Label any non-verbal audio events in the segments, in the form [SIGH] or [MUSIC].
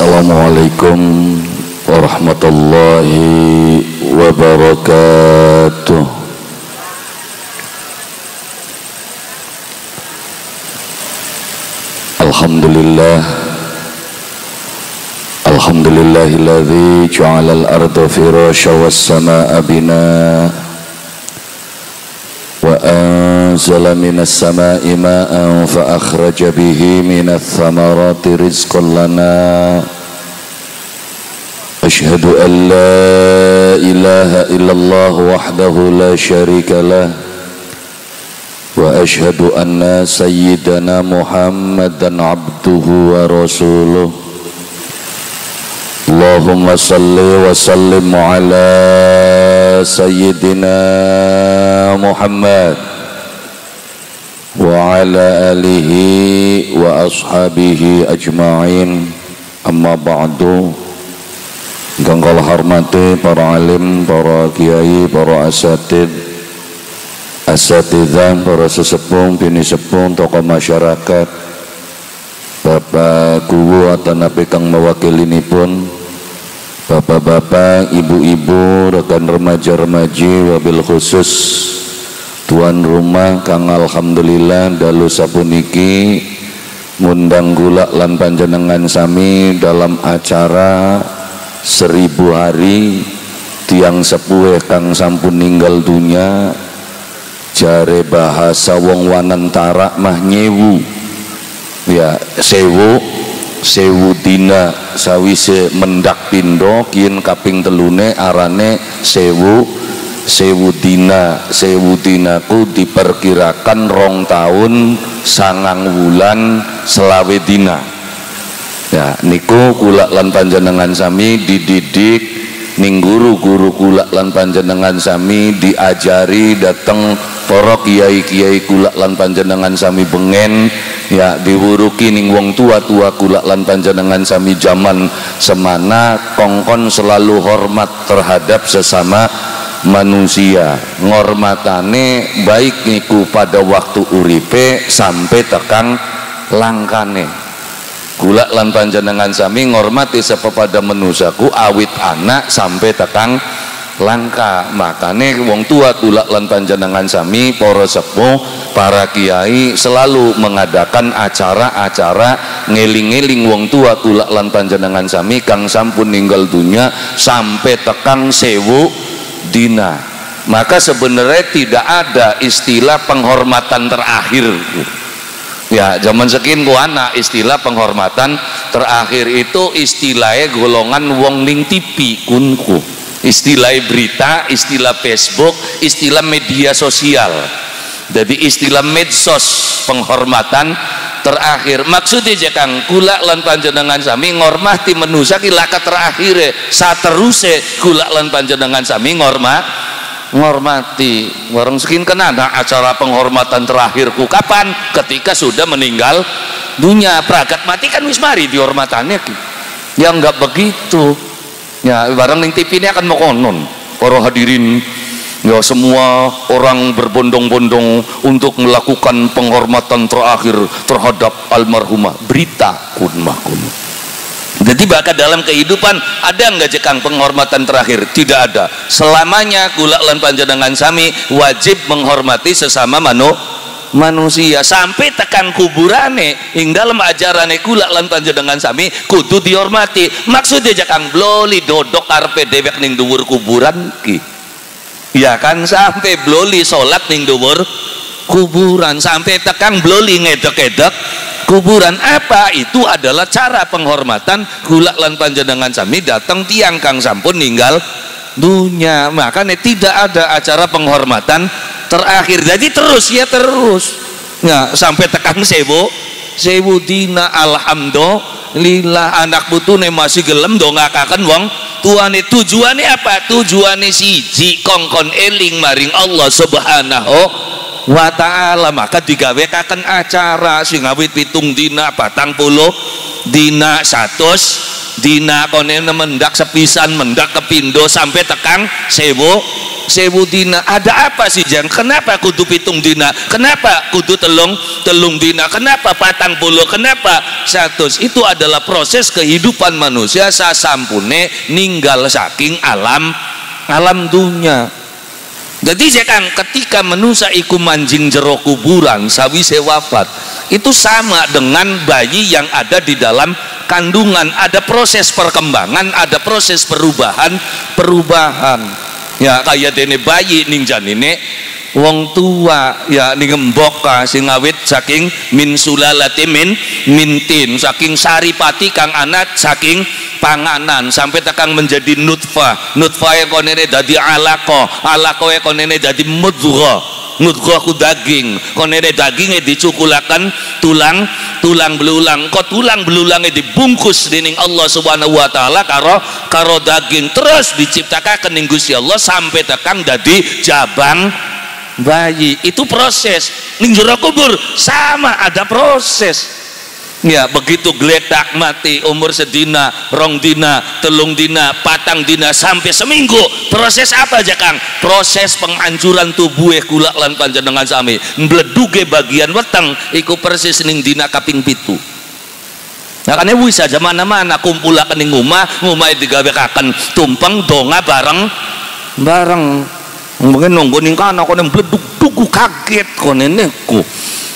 Assalamualaikum warahmatullahi wabarakatuh Alhamdulillah Alhamdulillahilladzi ja'ala al-arda firasha was-samaa'a binaa wa minas samaa'i maa'an fa akhraja bihi minats thamarati rizqan lana أشهد أن لا إله إلا الله وحده لا شريك له. وأشهد أن سيدنا محمدا عبده ورسوله. اللهم صل وسلم على سيدنا محمد. وعلى آله وأصحابه أجمعين أما بعد Engkang kala hormati para alim, para kiai, para asatid, asatidah, para sesepuh, bini sepuh, tokoh masyarakat, Bapak Guru atau nabi kang mewakili ini pun, Bapak-bapak, ibu-ibu, rekan remaja-remaji, wabil khusus tuan rumah kang alhamdulillah dalu sapuniki ngundang gula lan panjenengan sami dalam acara seribu hari tiang sepuh kang sampun ninggal dunia jare bahasa wong wanantara mah nyewu. Ya sewu sewu dina sawise mendak pindo kian kaping telune arane sewu sewu dina sewu diperkirakan rong tahun sangang wulan selawe dina. Ya niku kula lan panjenengan sami dididik ning guru-guru kula lan panjenengan sami diajari dateng para kiai-kiai kula lan panjenengan sami bengen ya diwuruki ning wong tua-tua kula lan panjenengan sami zaman semana kongkon selalu hormat terhadap sesama manusia. Ngormatane baik niku pada waktu uripe sampai tekang langkane. Gula lan panjenengan sami ngormati pada menusaku awit anak sampai tekang langka. Makane wong tua gula lan panjenengan sami para sepuh para kiai selalu mengadakan acara-acara ngeling-ngeling wong tua gula lan panjenengan sami kang sampun ninggal dunia sampai tekang sewu dina maka sebenarnya tidak ada istilah penghormatan terakhir Ya, zaman sekin ku anak istilah penghormatan terakhir itu istilahnya golongan wong ning TV kunku. Istilah berita, istilah Facebook, istilah media sosial. Jadi istilah medsos penghormatan terakhir. Maksudnya jakang kula lan panjenengan sami ngormati menusa laka terakhir sateruse kula lan panjenengan sami ngormat menghormati warung sekin ada acara penghormatan terakhirku. Kapan? Ketika sudah meninggal dunia. Pragat mati kan wis mari dihormatannya ya enggak begitu. Ya barang ning TV ini akan mau konon. Para hadirin ya semua orang berbondong-bondong untuk melakukan penghormatan terakhir terhadap almarhumah berita kun jadi bahkan dalam kehidupan ada nggak jekang penghormatan terakhir? Tidak ada. Selamanya kula lan panjenengan sami wajib menghormati sesama manu manusia sampai tekan kuburane hingga dalam ajarane kula lan panjenengan sami kudu dihormati. Maksudnya jakang bloli dodok karpe dewek ning dhuwur kuburan ki. Ya kan sampai bloli salat ning dhuwur kuburan sampai tekan bloli ngedek-ngedek kuburan. Apa itu adalah cara penghormatan gula lan panjenengan sami datang tiang kang sampun ninggal dunia? Makanya tidak ada acara penghormatan terakhir. Jadi terus ya terus. Ya sampai tekan sewu sewu dina alhamdulillah anak putune masih gelem dongakaken wong. Tuane tujuannya apa? Tujuannya siji kongkon eling maring Allah subhanahu wa ta'ala. Maka digawekaken acara sing awit pitung dina batang puluh dina satus dina kone mendak sepisan mendak kepindo sampai tekang sewu sewu dina. Ada apa sih jang? Kenapa kudu pitung dina? Kenapa kudu telung telung dina? Kenapa patang puluh? Kenapa satu itu adalah proses kehidupan manusia. Sasampune ninggal saking alam alam dunia. Jadi kan ketika menusa iku manjing jero kuburan sawise wafat itu sama dengan bayi yang ada di dalam kandungan. Ada proses perkembangan ada proses perubahan perubahan ya kayak dene bayi ning janine wong tua ya ning embok sing awit saking min sulalati min mintin saking saripati kang anak saking panganan sampai tekan menjadi nutfah. Nutfah konene dadi alako alako konene dadi mudghah mudghah ku daging. Konene dagingnya dicukulakan tulang tulang belulang. Kok tulang belulangnya dibungkus dening Allah subhanahu wa ta'ala karo karo daging. Terus diciptakan kening Gusti Allah sampai tekan dadi jabang bayi. Itu proses. Ning kubur sama ada proses ya begitu geledak mati umur sedina rong dina telung dina patang dina sampai seminggu. Proses apa aja kang? Proses penghancuran tubuh kulak lan panjenengan sami. Mbleduge bagian weteng iku persis ning dina kaping pitu. Nah, kan bisa aja mana-mana kumpulakan ning rumah, rumah digawe kaken tumpeng donga bareng. Bareng. Mungkin nunggu ning kana kono bleduk duku kaget ku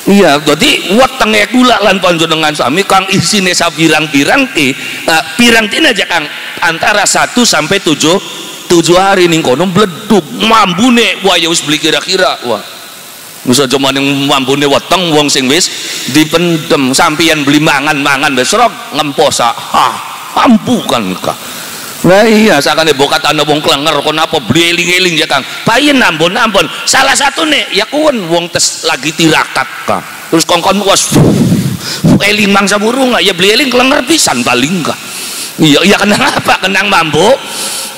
iya jadi wetenge kula lan panjenengan sami kang isine sabirang-pirang ki uh, pirang tina aja kang? Antara 1 sampai 7 7 hari ning kono bleduk mambune. Wah ya wis beli kira-kira. Wah bisa cuma yang mambune weteng wong sing wis dipendem sampian beli mangan-mangan wis rok ngemposa ha ampukan kah Nah iya sakane bokat ana wong klenger kon apa blieling-eling ya Kang. Payen ampun ampun. Salah satu nih ya kuwen wong tes lagi tirakat Kang. Terus kongkon was eling mangsa burung ya blieling klenger pisan paling kah. Iya iya kenapa kenang mampu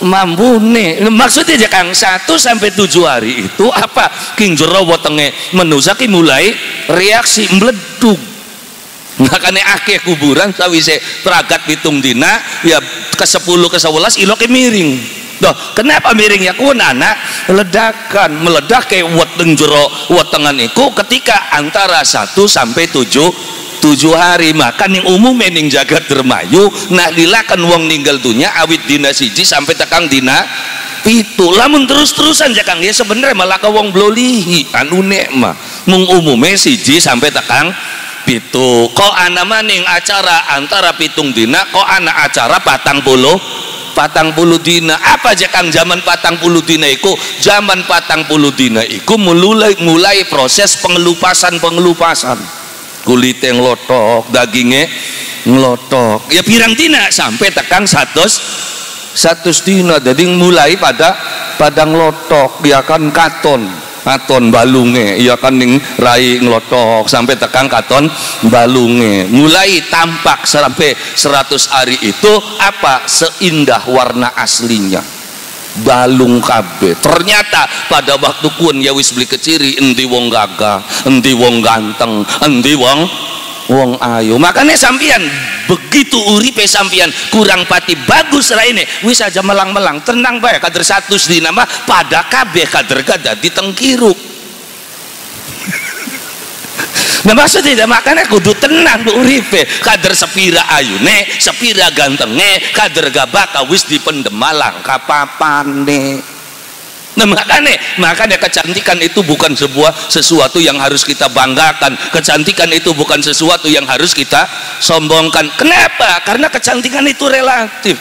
mampu nih maksudnya aja Kang satu sampai tujuh hari itu apa king jero wetenge menusa mulai reaksi meleduk makanya akeh kuburan sawise teragat pitung dina ya ke sepuluh ke sebelas iloke miring. Doh, kenapa miring? Ya kun anak ledakan meledak kayak weteng jero wetengan itu ketika antara satu sampai tujuh tujuh hari. Makan yang umum mening jagat dermayu nah dilakan wong ninggal dunia awit dina siji sampai tekang dina itu lamun terus-terusan jakang ya sebenarnya malah ke wong blolihi anu nek mah. Mung umume siji sampai tekang pitu. Kok anak maning acara antara pitung dina kok anak acara patang puluh? Patang puluh dina. Apa aja kang zaman patang puluh dina iku? Zaman patang puluh dina iku mulai mulai proses pengelupasan pengelupasan kulit yang lotok dagingnya ngelotok. Ya pirang dina? Sampai tekan satu satu dina. Jadi mulai pada pada ngelotok ya kan katon katon balunge. Iya kan ning rai ngelotok sampai tekan katon balunge. Mulai tampak sampai 100 hari itu apa? Seindah warna aslinya. Balung kabeh. Ternyata pada waktu kun ya wis beli keciri endi wong gagah endi wong ganteng endi wong wong ayu. Makanya sampian begitu uripe sampian kurang pati bagus ini. Wis aja melang-melang tenang baik kader satu di nama pada kabeh kader gada di tengkiruk Nah maksudnya makanya kudu tenang bu uripe. Kader sepira ayune sepira gantenge kader gabaka wis dipendem malang kapapane Nah makanya, makanya kecantikan itu bukan sebuah sesuatu yang harus kita banggakan. Kecantikan itu bukan sesuatu yang harus kita sombongkan. Kenapa? Karena kecantikan itu relatif.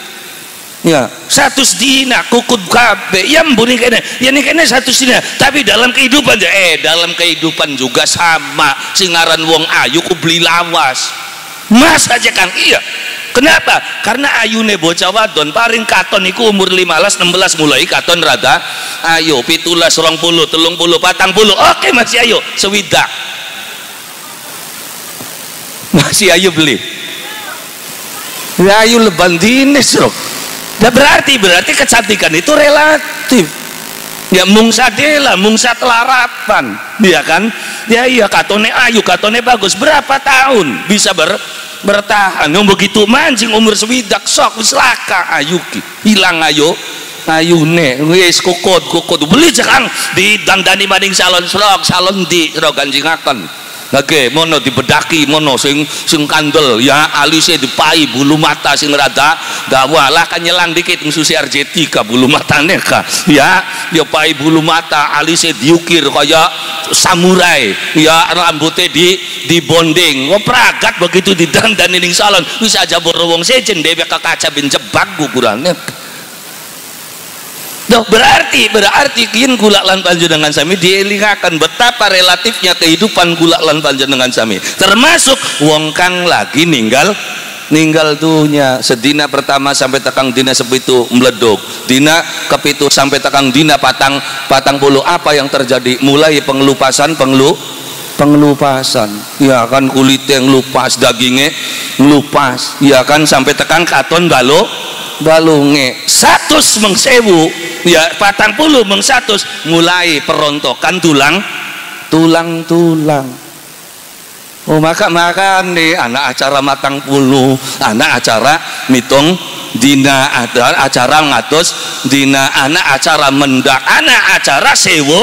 Ya, satu dina kukut kabe, ya mbuni kene, ya ini kene satu dina. Tapi dalam kehidupan eh dalam kehidupan juga sama. Singaran wong ayu ku beli lawas. Mas aja kang iya Kenapa? Karena ayune bocah wadon paling katon iku umur 15 16 mulai katon rada ayo pitulas rong puluh telung puluh patang puluh. Oke masih ayo sewidak. Masih ayo beli. Ya ayo leban dinis ya berarti berarti kecantikan itu relatif. Ya mungsa dela mungsa telarapan. Ya kan? Ya iya katone ayu katone bagus. Berapa tahun bisa ber bertahan yang begitu mancing umur sewidak sok selaka ayuki hilang ayo. Ayune wis kukut kukut beli jangan di dandani maning salon serok salon di serok ganjingaken Oke, mono dibedaki mono sing sing kandel ya alise dipai bulu mata sing rada dawalah kan nyelang dikit susi RJ3 bulu matane ka. Ya dia pai bulu mata alise diukir kaya samurai. Ya rambutnya di di bonding oh pragat begitu didandani ning salon. Bisa aja borowong sejen ke kaca bin jebak gugurannya Duh, berarti berarti kian gula lan panjenengan sami dielingakan betapa relatifnya kehidupan gula lan panjenengan sami. Termasuk wong kang lagi ninggal ninggal dunia sedina pertama sampai tekang dina sepitu meleduk dina kepitu sampai tekang dina patang patang puluh. Apa yang terjadi? Mulai pengelupasan pengelu pengelupasan. Ya kan kulitnya ngelupas dagingnya ngelupas ya kan sampai tekan katon balo balunge. Satu mengsewu ya patang puluh meng satu mulai perontokan tulang tulang tulang. Oh maka maka nih anak acara matang puluh anak acara mitung dina ada acara ngatus dina anak acara mendak anak acara sewu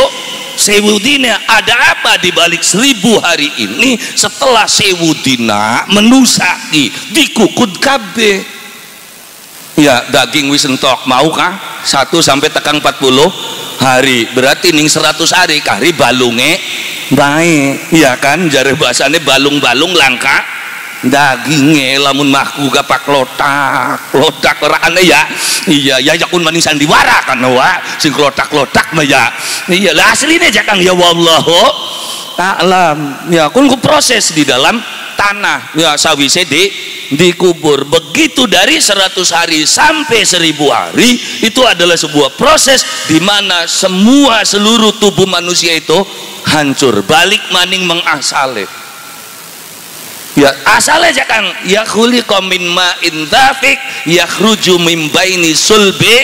sewu dina ada apa di balik seribu hari ini setelah sewu dina menusaki dikukut kabeh? Ya daging wis entok kah? satu sampai tekan 40 hari. Berarti ning 100 hari kari balunge? Baik. Iya kan? Jari bahasanya balung-balung langka dagingnya lamun mahku gapak lotak. Lotak orang ya iya ya yakun maning sandiwara kan wa. Sing lotak lotak mah ya. Iya lah aslinya jakang ya wallahu ta'lam ya kun proses di dalam tanah ya sawise di dikubur. Begitu dari 100 hari sampai 1000 hari itu adalah sebuah proses di mana semua seluruh tubuh manusia itu hancur. Balik maning mengasale ya. Asalnya jangan ya khuliqa min ma'in dafiq yakhruju min baini sulbi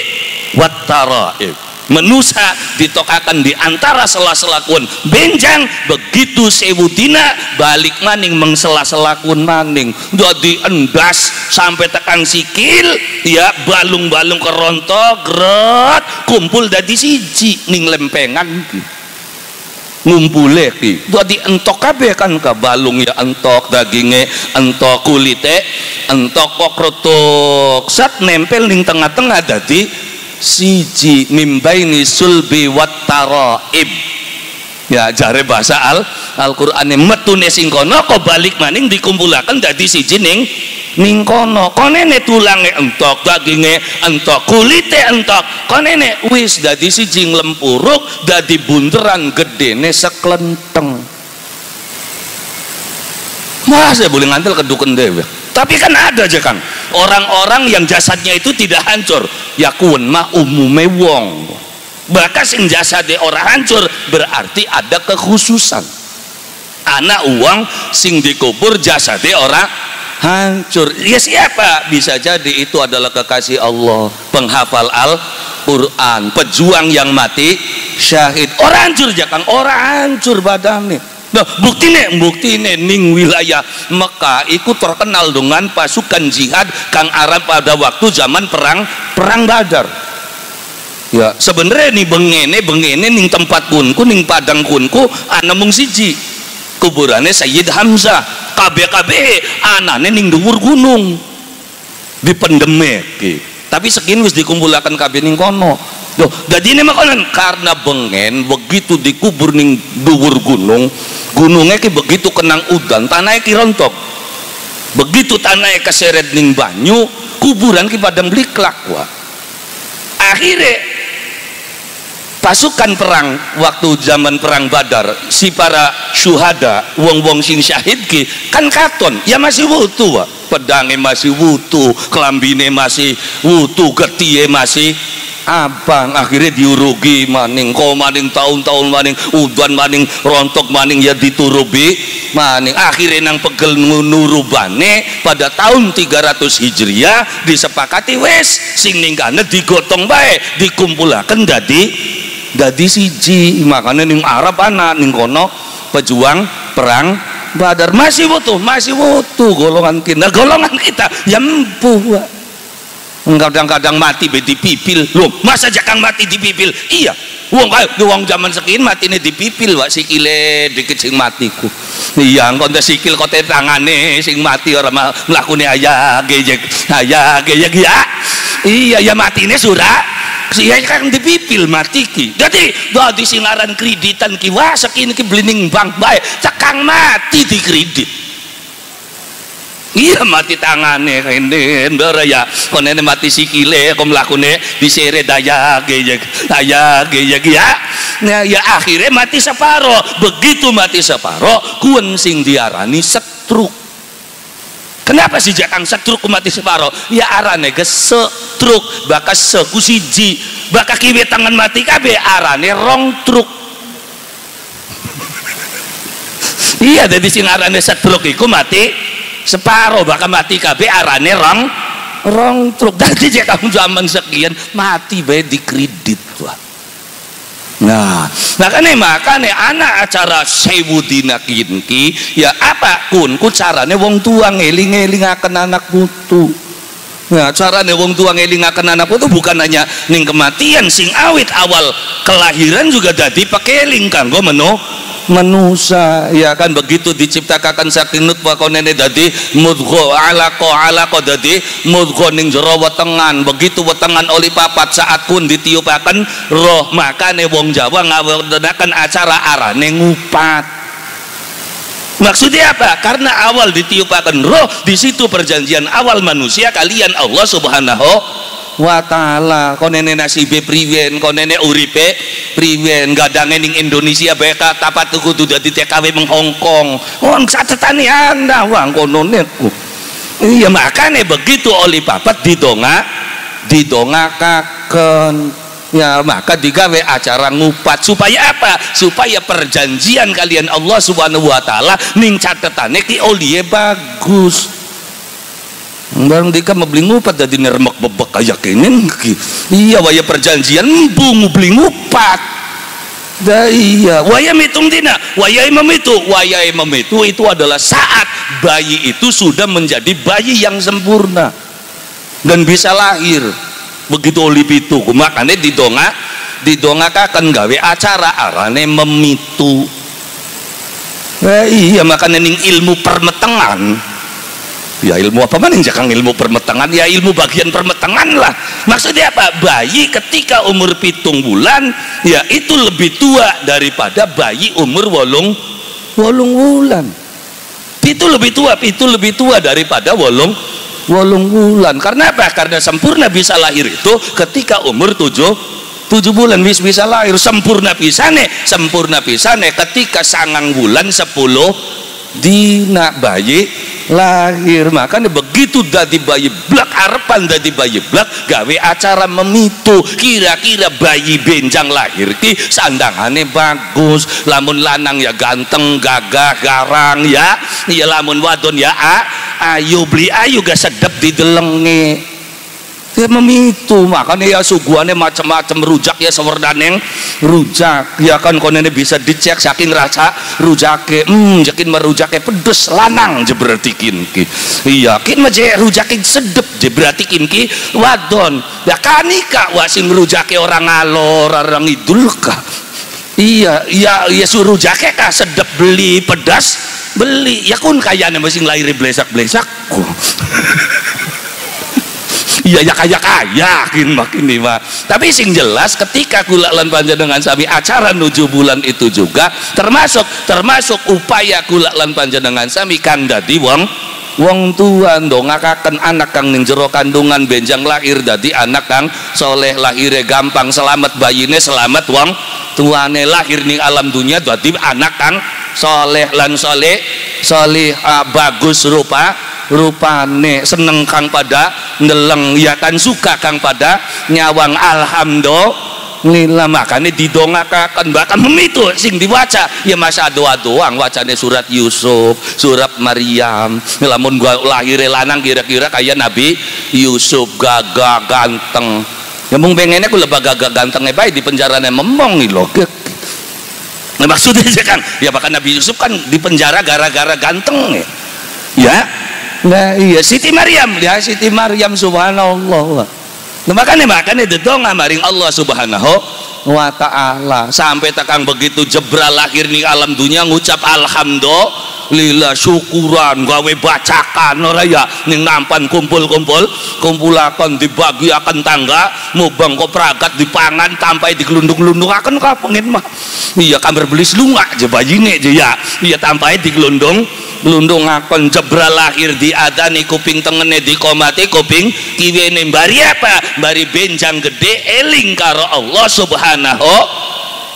wat tara'ib. Menusa ditokakan di antara sela-sela kun. Benjang begitu sewudina balik maning mengsela-sela kun maning. Jadi endas sampai tekan sikil ya balung-balung kerontok gret kumpul dadi siji ning lempengan ngumpule ki. Jadi entok kabeh kan ka balung ya entok dagingnya entok kulite entok kokrotok sat nempel ning tengah-tengah dadi siji mimbaini sulbi wat taraib ya jare bahasa al Al-Qur'ane metune sing kono kok balik maning dikumpulaken dadi siji ning ning kono. Konene tulange entok daginge entok kulite entok konene wis dadi siji lempuruk dadi bunderan gedene seklenteng. Mas ya boleh ngantel keduken dewe tapi kan ada aja kan orang-orang yang jasadnya itu tidak hancur. Yakun ma umume wong bahkan sing jasade orang hancur berarti ada kekhususan. Anak uang sing dikubur jasade orang hancur. Ya siapa? Bisa jadi itu adalah kekasih Allah. Penghafal Al Quran pejuang yang mati syahid. Orang hancur jangan orang hancur badannya. Nah, bukti nih, bukti nih, ning wilayah Mekah ikut terkenal dengan pasukan jihad Kang Arab pada waktu zaman perang perang Badar. Ya, sebenarnya nih bengene bengene ning tempat kunku ning padang kunku ana mung siji. Kuburannya Sayyid Hamzah. KB-KB anane ning dhuwur gunung. Di pendeme Tapi sekin wis dikumpulakan KB ning kono. Loh, jadi ini makanan karena bengen begitu dikubur ning dhuwur gunung, gunungnya ki begitu kenang udan, tanahnya ki rontok. Begitu tanahnya keseret ning banyu, kuburan ki pada bliklak wah. Akhirnya pasukan perang waktu zaman perang Badar si para syuhada wong-wong sing syahid ki kan katon. Ya masih wutu wah pedangnya masih wutu kelambine masih wutu getihnya masih abang. Akhirnya diurugi maning kau maning tahun-tahun maning udan maning rontok maning ya diturubi maning. Akhirnya nang pegel nurubane pada tahun 300 hijriah disepakati wes sing ningkane digotong baik dikumpulakan dadi dadi siji makanya ning Arab anak ning kono pejuang perang Badar. Masih butuh masih butuh golongan kita golongan kita. Yang empuh kadang-kadang mati be dipipil. Loh masa jakang mati dipipil? Iya. Wong kae wong zaman sekian mati nih dipipil wak sikile dikit sing matiku. Iya engko sikil kote tangane sing mati orang mlakune ayah gejek ayah gejek ya. Iya ya matine surah Iya kan dipipil mati ki. Jadi di singaran kreditan ki wah saking ki blining bank baik. Cekang mati di kredit. Iya mati tangane kene ndara ya. Konene mati sikile kok mlakune disere daya gejek daya gejek ya nah ya akhirnya mati separo. Begitu mati separo kuen sing diarani setruk kenapa sih jakang setruk mati separo ya arane ke setruk bakas sekusiji baka kiwe tangan mati kabe arane rong truk. Iya jadi sing arane setruk iku mati separuh bahkan mati KB arane rong rong truk. Cek kamu zaman sekian mati bae di kredit wah Nah, makanya makanya anak acara sewu dina kinki ya apa kun ku carane wong tua ngeling-ngeling akan anak putu. Nah, carane wong tua ngeling akan anak putu bukan hanya ning kematian sing awit awal kelahiran juga dadi pakeling kanggo meno manusia. Ya kan begitu diciptakan saking nutfah konene dadi mudgho alaqo alaqo dadi mudgho ning jero wetengan. Begitu wetengan oli papat saat pun ditiupaken roh makane wong Jawa ngawedanaken acara arane ngupat. Maksudnya apa? Karena awal ditiupakan roh, di situ perjanjian awal manusia kalian Allah Subhanahu wa taala konene nasibe priwen konene uripe priwen. Gadange ning Indonesia bae tapat kudu dadi TKW meng Hongkong wong catetane anda wang kono niku iya makane begitu oli papat didonga didongakaken. Ya maka digawe acara ngupat. Supaya apa? Supaya perjanjian kalian Allah subhanahu wa ta'ala ning catetane ki olie bagus barang dika beli ngupat jadi nermak bebek kayak ini iya waya perjanjian bungu beli ngupat. Dah iya. Waya mitung dina. Waya imam itu. Waya imam itu itu adalah saat bayi itu sudah menjadi bayi yang sempurna. Dan bisa lahir. Begitu olip itu makanya didonga didongakakan gawe acara arane memitu. Nah, iya makanya ning ilmu permetengan ya ilmu apa mana jangan ilmu permetangan ya ilmu bagian permetangan lah. Maksudnya apa? Bayi ketika umur pitung bulan ya itu lebih tua daripada bayi umur wolong wolong bulan. Itu lebih tua itu lebih tua daripada wolong wolong bulan. Karena apa? Karena sempurna bisa lahir itu ketika umur tujuh tujuh bulan. Bisa bisa lahir. Sempurna pisane sempurna pisane ketika sangang bulan sepuluh dina bayi lahir. Makanya begitu dadi bayi blak harapan dadi bayi blak gawe acara memitu. Kira-kira bayi benjang lahir ki sandangane bagus. Lamun lanang ya ganteng gagah garang ya. Iya lamun wadon ya a ayu beli ayu gak sedep di delenge ya memitu makanya ya suguhannya macam-macam rujak ya sewerdaneng. Rujak ya kan konene bisa dicek saking rasa rujake. Hmm jakin merujake pedes lanang je berarti iya kin mah rujake sedep je berarti kinki wadon. Ya kanika wasin rujake orang alor orang idul iya iya iya suruh jake kah sedep beli pedas beli. Ya kun kayaknya masih lahir blesak blesak [LAUGHS] iya ya kaya kaya kin makin nih mah tapi sing jelas ketika kula lan panjenengan sami acara nuju bulan itu juga termasuk termasuk upaya kula lan panjenengan sami kang dadi wong. Wong tua ndongakaken anak kang ning jero kandungan benjang lahir dadi anak kang soleh lahirnya gampang selamat bayine selamat wong. Tuane lahir ning alam dunia dadi anak kang soleh lan soleh soleh uh, bagus rupa rupane seneng kang pada ndeleng ya kan suka kang pada nyawang alhamdulillah. Makanya didongakakan bahkan memitu sing dibaca ya masa doa doang wacane surat Yusuf surat Maryam. Lamun gua lahir lanang kira-kira kayak Nabi Yusuf gagah ganteng. Ya mung pengennya aku lebih gagah gantengnya baik di penjaranya memong loh nah, maksudnya [LAUGHS] kan ya bahkan Nabi Yusuf kan di penjara gara-gara ganteng ya. Nah iya Siti Maryam. Ya Siti Maryam subhanallah. Nah, makanya makanya dedonga maring Allah subhanahu wa ta'ala. Sampai takang begitu jebral lahir nih alam dunia ngucap alhamdulillah syukuran gawe bacakan ora ya. Ning nampan kumpul-kumpul kumpulakan dibagi akan tangga mubang kopragat dipangan tampai digelundung-gelundung akan kapengin mah. Iya kamar beli selunga aja bajine aja ya. Iya tampai digelundung lundung ngakon jebral lahir di adani kuping tengene di komati kuping kiwene. Bari apa? Bari benjang gede eling karo Allah subhanahu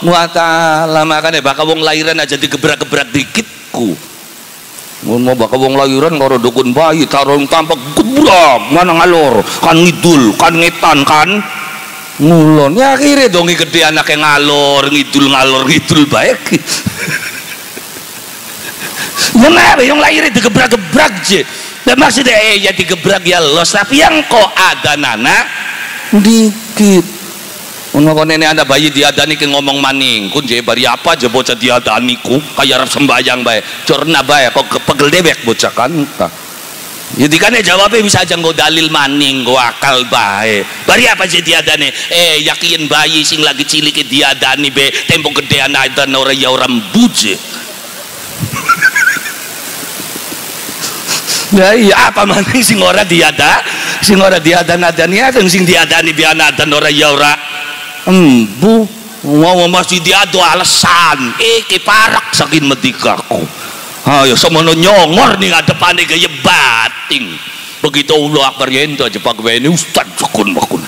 wa ta'ala. Makanya bakal wong lahiran aja digebrak-gebrak dikitku mau bakal wong lahiran karo dukun bayi tarung tampak gebrak mana ngalor kan ngidul kan ngetan kan? Ngulon. Ya akhirnya dong gede anak yang ngalor ngidul ngalor ngidul baik. [LAUGHS] Kenapa yang lahir digebrak-gebrak je? Dan maksudnya eh ya digebrak ya los. Tapi yang kok ada nana? Dikit. Ono kon nenek ada bayi diadani ke ngomong maning, kun je bari apa je bocah diadani ku kayak arep sembayang bae. Corna bae kok pegel debek bocah kan. Jadi kan jawabnya bisa aja nggak dalil maning, nggak akal bae. Bari apa sih diadani? Eh yakin bayi sing lagi cilik diadani be tempo gedean ada orang ya orang buje. [LAUGHS] Ya iya apa maning sing ora diada, sing ora diada nadani akan sing diadani biana dan ora ya ora. Embu mau masih diado alasan, iki parak saking medikaku. Ayo semono nyongor ning adepane gaya bating. Begitu Allah akbar ento aja pak ini ustad sukun bakun. [LAUGHS]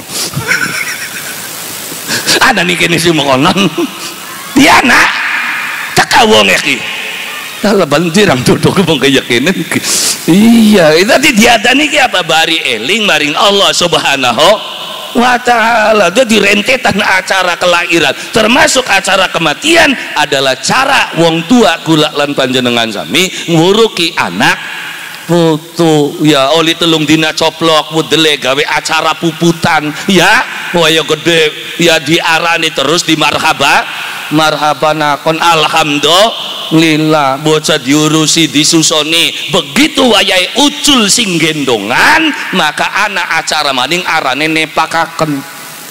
Ada nih kini si mengonon. Dia [LAUGHS] nak tak wong iki Kalau bandirang duduk bang keyakinan iya itu tadi diadani ki apa bari eling maring Allah subhanahu wa ta'ala. Jadi rentetan acara kelahiran. Termasuk acara kematian adalah cara wong tua gula lan panjenengan sami nguruki anak putu ya oli telung dina coplok mudele gawe acara puputan ya waya gede ya diarani terus di marhaba marhabanakon alhamdulillah lila bocah diurusi disusoni begitu wayai ucul sing gendongan maka anak acara maning arane nepakaken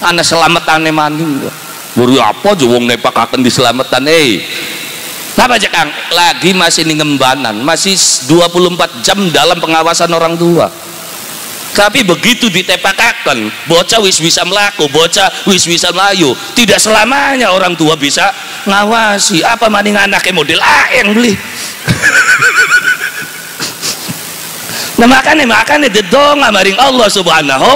anak selamatane maning. Buru apa aja wong nepakaken diselametan eh apa aja Kang? Lagi masih ngembanan masih 24 jam dalam pengawasan orang tua. Tapi begitu ditepakakan bocah wis bisa melaku bocah wis bisa melayu tidak selamanya orang tua bisa ngawasi. Apa maning anaknya model A yang beli? [LAUGHS] Nah makanya makanya dedonga maring Allah subhanahu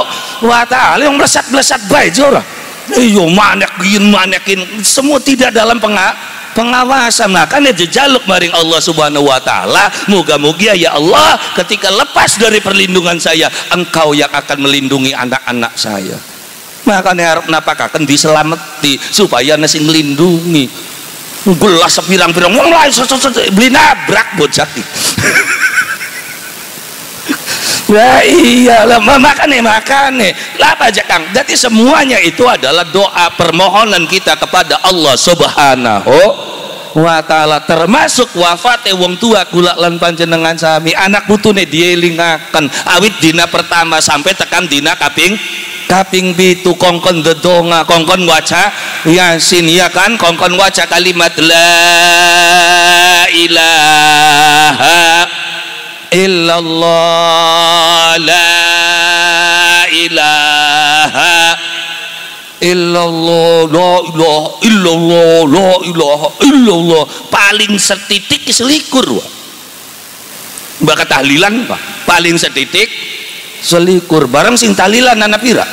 wa ta'ala. Yang melesat-melesat baik jorah iyo manekin manekin. Semua tidak dalam pengak pengawasan. Makanya jejaluk maring Allah subhanahu wa ta'ala. Moga-moga ya Allah ketika lepas dari perlindungan saya engkau yang akan melindungi anak-anak saya. Makanya harap napak akan diselamati supaya nasi melindungi gelas sepirang-pirang beli nabrak bocah [LAUGHS] Ya iyalah makane. Lah apa aja Kang? Jadi semuanya itu adalah doa permohonan kita kepada Allah Subhanahu wa taala. Termasuk wafate wong tua kula lan panjenengan sami. Anak putune dielingaken awit dina pertama sampai tekan dina kaping kaping pitu kongkon dedonga kongkon waca yasin. Ya kan? Kongkon waca kalimat la ilaha illallah la ilaha illallah la ilaha illallah la ilaha illallah. Paling setitik selikur wah mbak tahlilan pak. Paling setitik selikur. Barang sing tahlilan anak pira?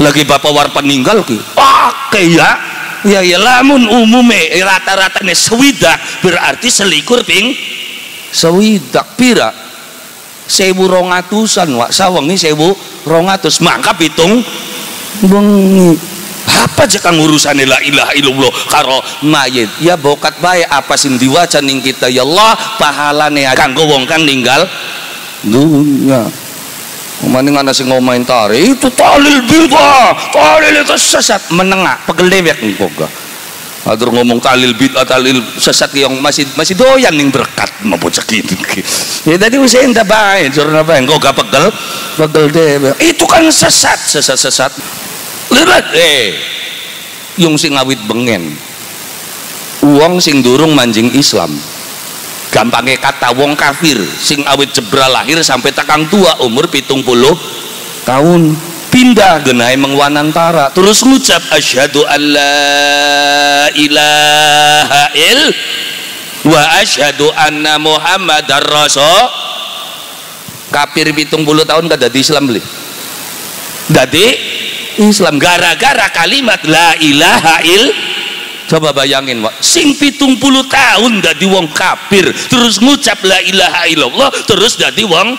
Lagi bapak war peninggal ki. Oke ya. Ya ya lamun umume rata-rata nih berarti selikur ping sewidak pira. Sewu rongatusan wak. Sawangi sewu rongatus. Mangkap hitung. Bengi apa aja kang urusan la ilaha illallah. Karo mayit. Ya bokat baik apa sing diwaca ning kita? Ya Allah pahalane kanggo wong kang ninggal dunia. Ana sing ngomain tari itu talil bid'ah, talil itu sesat menengah pegel dewek engko Atur ngomong talil bid'ah talil sesat yang masih masih doyan ning berkat mau gitu. Ya tadi usaha entah baik, jurna baik. Kau gak pegel, pegel deh. Itu kan sesat, sesat sesat. Lihat eh, yung sing awit bengen. Uang sing durung manjing Islam. Gampangnya kata wong kafir sing awit jebral lahir sampai takang tua umur pitung puluh tahun pindah. Genai mengwanantara terus ngucap asyhadu alla ilaha il wa asyhadu anna muhammadar rasul kafir pitung puluh tahun kada di Islam beli dadi Islam. Gara-gara kalimat la ilaha il coba bayangin Wak. sing pitung puluh tahun dadi wong kafir terus ngucap la ilaha illallah terus dadi wong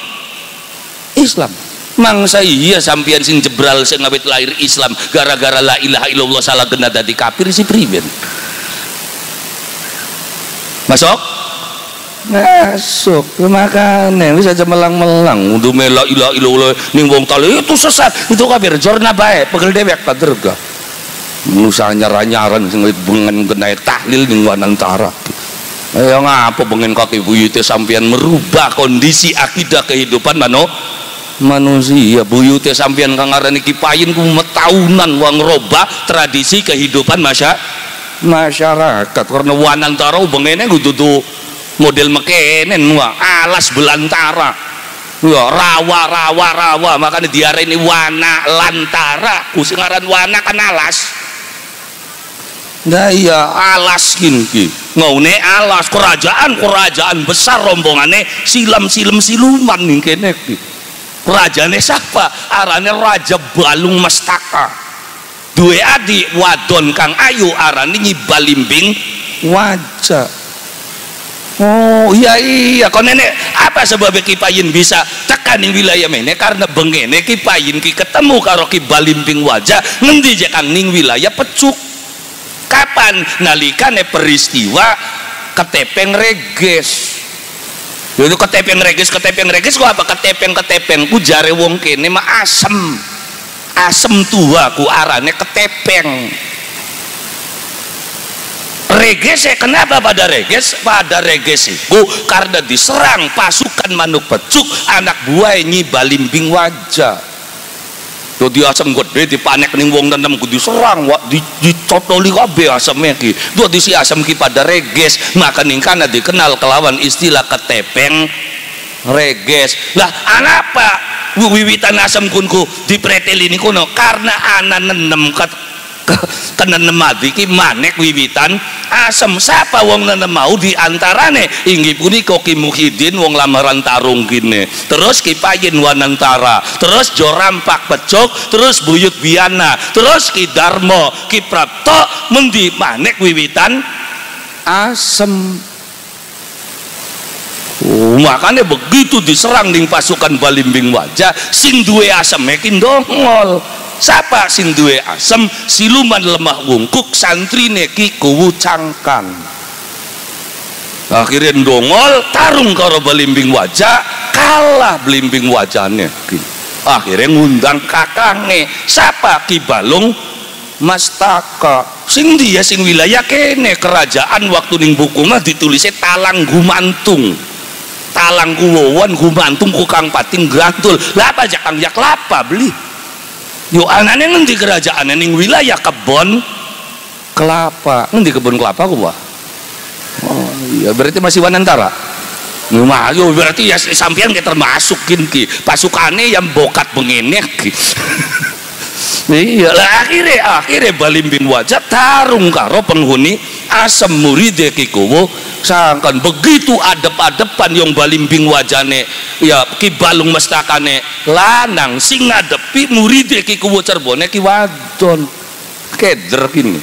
Islam mangsa iya sampian sing jebral sing ngawit lahir Islam gara-gara la ilaha illallah salah kena dadi kafir si priben masuk? Masuk makanya bisa aja melang-melang. Udah mela ilah ilah ning wong tali itu sesat. Itu kafir jorna baik pegel dewek paderga nusa nyara-nyaran sing bengen genai tahlil ning wanantara ayo ngapa bengen kaki buyute sampean merubah kondisi akidah kehidupan mano manusia buyute sampean kang ngarani kipayin ku metahunan wang roba tradisi kehidupan masya masyarakat. Karena wanantara bengene kudu model mekenen wah alas belantara. Ya rawa rawa rawa makanya diarani wana lantara. Kusingaran wana kan alas. Nah iya alas gini ngaune alas kerajaan kerajaan besar rombongannya silam silam siluman nih kene rajane siapa? Arane raja balung mestaka. Dua adik wadon kang ayu arane nyibalimbing wajah. Oh iya iya. Kau nenek apa sebabnya kipayin bisa tekan wilayah mene? Karena bengene kipayin ki ketemu karo ki balimbing wajah ngendi kang ning wilayah pecuk. Kapan nalikane peristiwa ketepeng reges Dulu ketepeng regis, ketepeng regis ku apa? Ketepeng ketepeng ku jare wong kene mah asem. Asem tua ku arane ketepeng. Regis ya kenapa pada regis? Pada regis itu karena diserang pasukan manuk pecuk anak buah ini balimbing wajah di asam gede dipanek ning wong nenem kudu serang wa di dicotoli kabeh aseme ki di si asam ki pada reges maka ning kana dikenal kelawan istilah ketepeng reges. Lah anapa wiwitan asam kunku dipreteli ini kuno karena ana nenem ket tenan mati ki manek wiwitan asem. Siapa wong nenem mau diantarane inggih punika Ki Muhyiddin wong lamaran tarung kene terus Ki Payin Wanantara. Terus Jorampak Pecok terus Buyut Biana terus Ki Darmo Ki Prapto mendi manek wiwitan asem Oh, makanya begitu diserang ning pasukan Balimbing wajah sing duwe asem makin dongol siapa sing duwe asem? Siluman lemah wungkuk santri neki kuwu cangkan akhirnya dongol tarung karo belimbing wajah kalah belimbing wajahnya akhirnya ngundang kakange siapa ki balung? Mastaka sing dia sing wilayah kene kerajaan waktu ning buku mah ditulisnya talang gumantung talang kuwon gumantung kukang pating grantul lapa jakang jak lapa beli Yo anane nanti kerajaan ning wilayah kebon kelapa. Nanti kebun kelapa ku, Pak? Oh, iya berarti masih wanantara. Nah, yo berarti ya sampean termasuk ki pasukannya yang bokat begini ki. [LAUGHS] iya lah akhirnya akhirnya balimbing wajah tarung karo penghuni asam murid kikuwo sangkan begitu adep-adepan yang balimbing wajane ya ki balung mestakane lanang sing ngadepi murid kikuwo cerbone ki wadon. Keder kini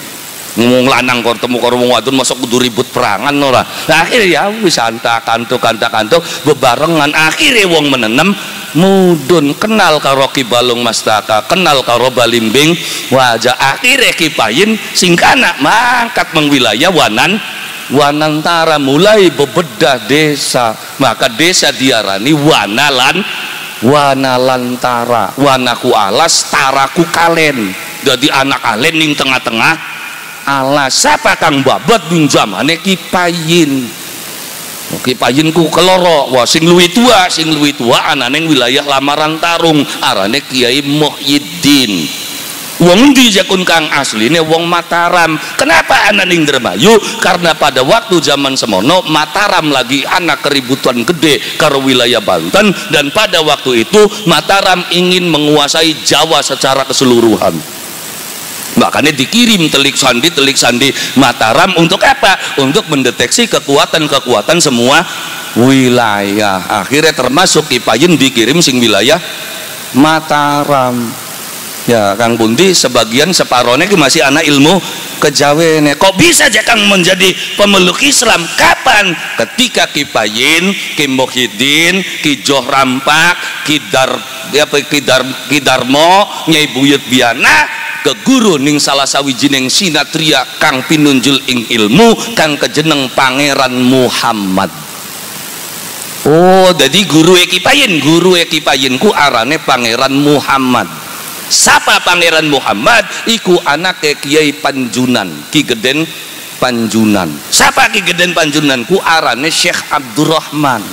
ngomong lanang kau temu kau wong wadon masuk kudu ribut perangan ora? Nah, akhirnya ya wis anta kantuk anta kantuk bebarengan. Akhirnya wong menenem mudun kenal karo ki balung mastaka kenal karo balimbing wajah. Akhirnya kipayin singkana mangkat mengwilayah wanan wanantara mulai bebedah desa. Maka desa diarani wanalan wanalantara wanaku alas taraku kalen. Jadi anak alen ning tengah-tengah alas siapa kang babat bin zamane kipayin kipayin ku keloro. Wah sing luwi tua sing luwi tua anane wilayah lamaran tarung. Arane Kiai Muhyiddin. Wong di jakun kang asline? Wong Mataram. Kenapa anak ning Dermayu? Karena pada waktu zaman semono Mataram lagi anak keributan gede karo wilayah Banten. Dan pada waktu itu Mataram ingin menguasai Jawa secara keseluruhan. Makanya dikirim telik sandi telik sandi Mataram untuk apa? Untuk mendeteksi kekuatan-kekuatan semua wilayah. Akhirnya termasuk Kipayin dikirim sing wilayah Mataram ya Kang Bunti sebagian separohnya masih anak ilmu kejawen kok bisa aja Kang menjadi pemeluk Islam? Kapan? Ketika Kipayin Ki Muhyiddin Ki Joh Rampak Ki Dar ya Ki Dar Ki Darmo Nyai Buyut Biana ke guru ning salah sawijining sinatria kang pinunjul ing ilmu kang kejeneng pangeran Muhammad. Oh, jadi guru ekipayin, guru ekipayin ku arane pangeran Muhammad Sapa Pangeran Muhammad? Iku anak Kiai Panjunan Ki Geden Panjunan. Sapa Ki Geden Panjunan? Ku arane Syekh Abdurrahman.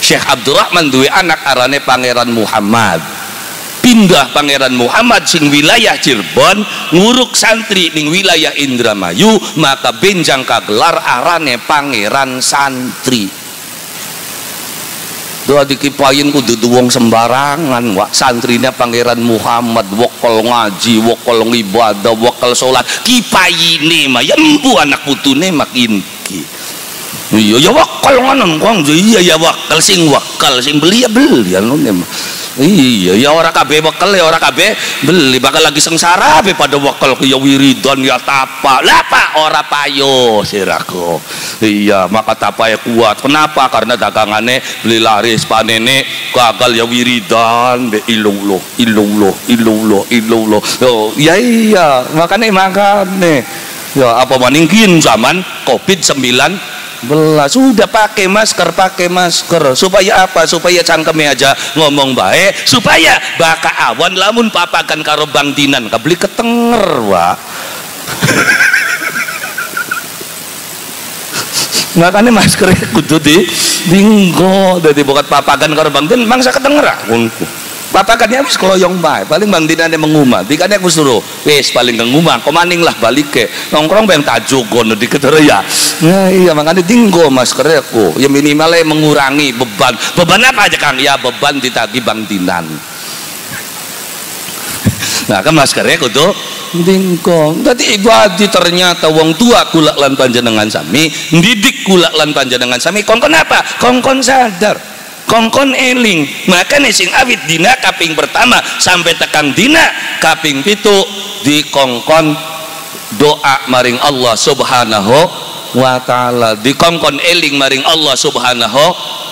Syekh Abdurrahman duwe anak arane Pangeran Muhammad. Pindah Pangeran Muhammad sing wilayah Cirebon nguruk santri ning wilayah Indramayu maka benjang kagelar arane Pangeran Santri doa dikipayin kudu wong sembarangan wak. Santrinya pangeran Muhammad wokol ngaji wokol ibadah wokol sholat. Kipayine mah ya empu anak putune makin ki iya ya wakal ngonon kong iya ya wakal sing wakal sing beli ya beli ya iya ya orang KB wakal ya orang KB beli. Bakal lagi sengsara be pada wakal ya wiridon ya tapa. Lah pak ora payo siraku. Iya maka tapa ya kuat. Kenapa? Karena dagangannya beli laris panene gagal ya wiridan be. Ilung lo ilung lo ilung lo ilung lo. Oh, ya iya. Makanya makanya ya apa maningkin zaman? Covid 19 belas sudah pakai masker pakai masker. Supaya apa? Supaya cangkeme aja ngomong baik. Supaya baka awan lamun papakan karo bang dinan kabeli ketenger wah [LAUGHS] makanya maskernya kudu di dinggo dari bukat papakan karo bang dinan mangsa ketenger aku Papakannya wis keloyong bae, paling bang dinane mengumah. Dikane aku suruh, wis paling ngumah, komaning lah balik ke. Nongkrong ben tajuk gono di ya. Nah, iya makanya tinggo mas kereku. Ya minimalnya mengurangi beban. Beban apa aja Kang? Ya beban ditagi bang dinan. [LAUGHS] Nah, kan mas kereku tuh dingkong. Tadi ibadi ternyata wong tua kulak lan panjenengan sami, didik kulak lan panjenengan sami. Kon kenapa? Kongkon sadar kongkon eling. Makanya sing awit dina kaping pertama sampai tekan dina kaping pitu di kongkon doa maring Allah subhanahu wa ta'ala. Di kongkon eling maring Allah subhanahu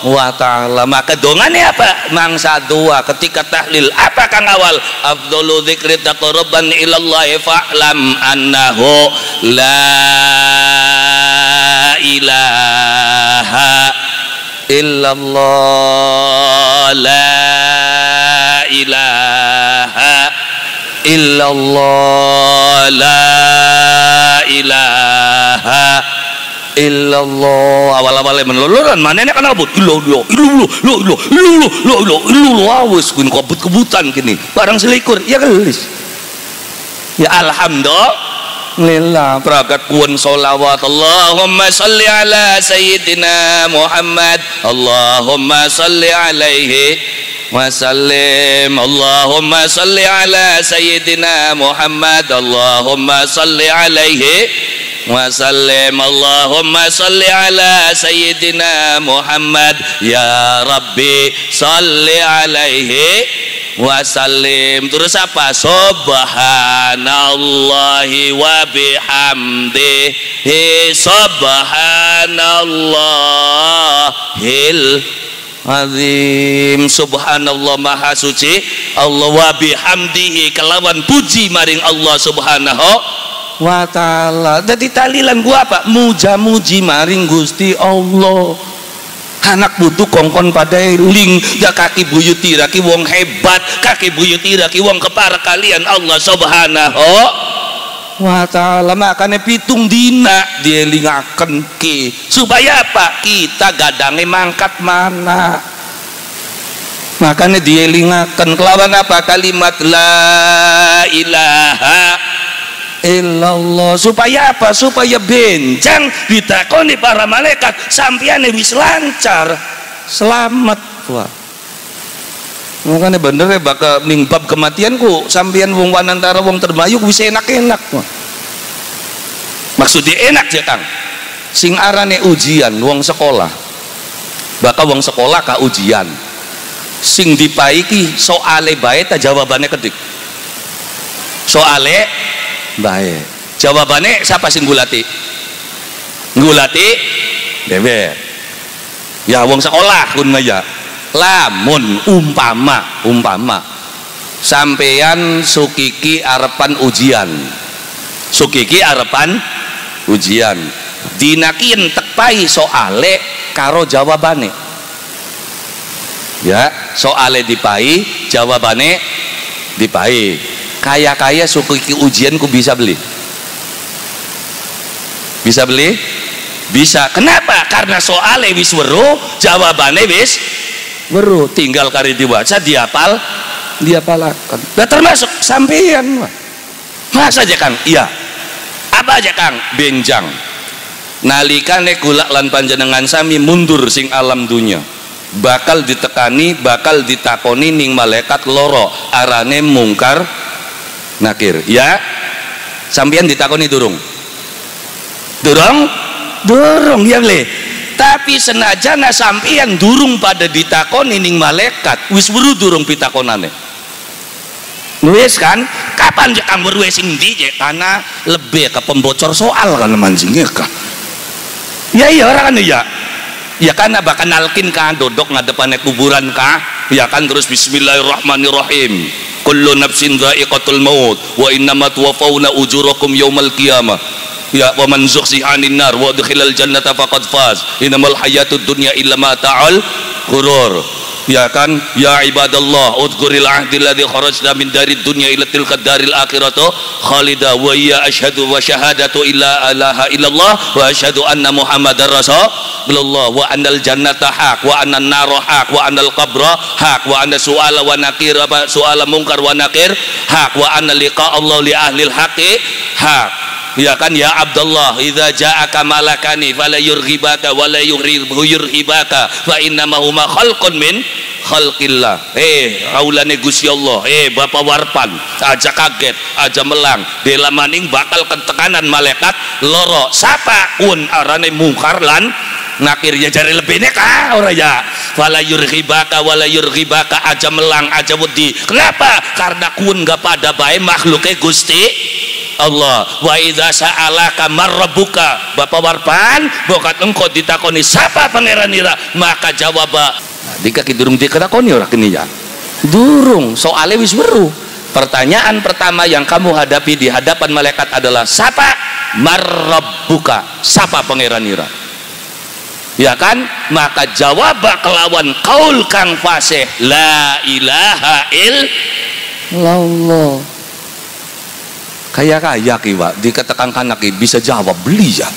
wa ta'ala. Maka dongane apa? Mangsa doa ketika tahlil. Apa kang awal? Afdalu dzikri taqarruban ilallahi fa'lam annahu la ilaha illallah la ilaha illallah la ilaha illallah awal-awalnya meneluluran mana ini kan abut ilo ilo ilo ilo ilo ilo ilo ilo ilo awus kun kebut kebutan kini barang selikur ya gelis ya alhamdulillah lillah peragat kuan solawat Allahumma salli ala sayyidina Muhammad. Allahumma salli alaihi wasallim. Allahumma salli ala sayyidina Muhammad. Allahumma salli alaihi wasallim. Allahumma salli ala sayyidina Muhammad. Ya Rabbi salli alaihi wasallim. Terus apa? Subhanallahi wa bihamdihi subhanallahil azim. Subhanallah maha suci. Allah wa bihamdihi kelawan puji maring Allah subhanahu wa ta'ala. Jadi talilan gua apa? Muja-muji maring Gusti Allah. Anak butuh kongkon pada ling. Ya kaki buyuti raki wong hebat kaki buyuti raki wong kepara kalian Allah subhanahu wa ta'ala makanya pitung dina dielingaken ki supaya apa? Kita gadange mangkat mana? Makanya dielingaken kelawan apa? Kalimat la ilaha illallah. Supaya apa? Supaya benjang ditakoni para malaikat sampian wis lancar. Selamat wah makanya bener ya bakal ning bab kematianku. Sampian wong wanantara wong terbayu bisa enak-enak maksudnya enak ya kang. Sing arane ujian wong sekolah. Bakal wong sekolah ka ujian. Sing dipaiki soale baik ta jawabannya kedik soale baik jawabannya siapa sing gulati gulati bebe ya wong sekolah kun ya lamun umpama umpama. Sampeyan sukiki arepan ujian. Sukiki arepan ujian. Dinakin tepai soale karo jawabane. Ya soale dipai jawabane dipai. Kaya-kaya sukiki ujian ku bisa beli. Bisa beli? Bisa. Kenapa? Karena soale wis weru jawabane wis weru tinggal kari dibaca diapal diapalakan nah termasuk sampean masa aja kang. Iya. Apa aja kang? Benjang. Nalikane gula lan panjenengan sami mundur sing alam dunia bakal ditekani bakal ditakoni ning malaikat loro. Arane mungkar nakir. Ya. Sampean ditakoni durung? Durung? Durung ya le tapi senajana sampeyan durung pada ditakoni ning malaikat wis weru durung pitakonane. Wis kan? Kapan jek kang weru sing karena lebih ke pembocor soal kan mancingnya kah ya iya orang kan ya ya kan bakal nalkin kan dodok ngadepannya kuburan kah ya kan terus bismillahirrahmanirrahim. Kullu nafsin dha'iqatul maut wa innama tuwaffawna ujurakum yaumal qiyamah ya wa man zuhziha 'anil nar wa udkhilal jannata faqad faz. Innamal hayatud dunya illa mata'al ghurur. Ya kan? Ya ibadallah udhkuril ahdi alladhi kharajna min dari dunya ila tilka daril akhiratu khalida. Wa ya asyhadu wa syahadatu illa ilaha illallah wa asyhadu anna muhammadar rasulullah. Wa annal jannata haq wa annan nar haq wa annal qabra haq wa anna su'ala wa nakir su'ala munkar wa nakir haq wa anna liqa Allah li ahli al-haqi haq ya kan ya Abdullah idza ja'aka malakani fala yurghibaka wala yurghibaka fa innama huma khalqun min khalqillah. Eh aulane Gusti Allah eh Bapak Warpan aja kaget aja melang. Dela maning bakal ketekanan malaikat loro sapa un arane mungkar lan nakirnya jari lebih neka orang ya? Wala yurghibaka wala yurghibaka aja melang aja wedi. Kenapa? Karena kun gak pada baik makhluknya Gusti Allah wa idza sa'alaka marrabuka Bapak Warpan bokat engkau ditakoni siapa pangeran ira? Maka jawab dika kidurung ditakoni ora kini ya. Durung soalnya wis weru pertanyaan pertama yang kamu hadapi di hadapan malaikat adalah siapa marrabuka siapa pangeran ira? Ya kan? Maka jawab kelawan kaul kang fasih la ilaha illallah kaya kaya kiwa dikatakan kanak bisa jawab beli ya.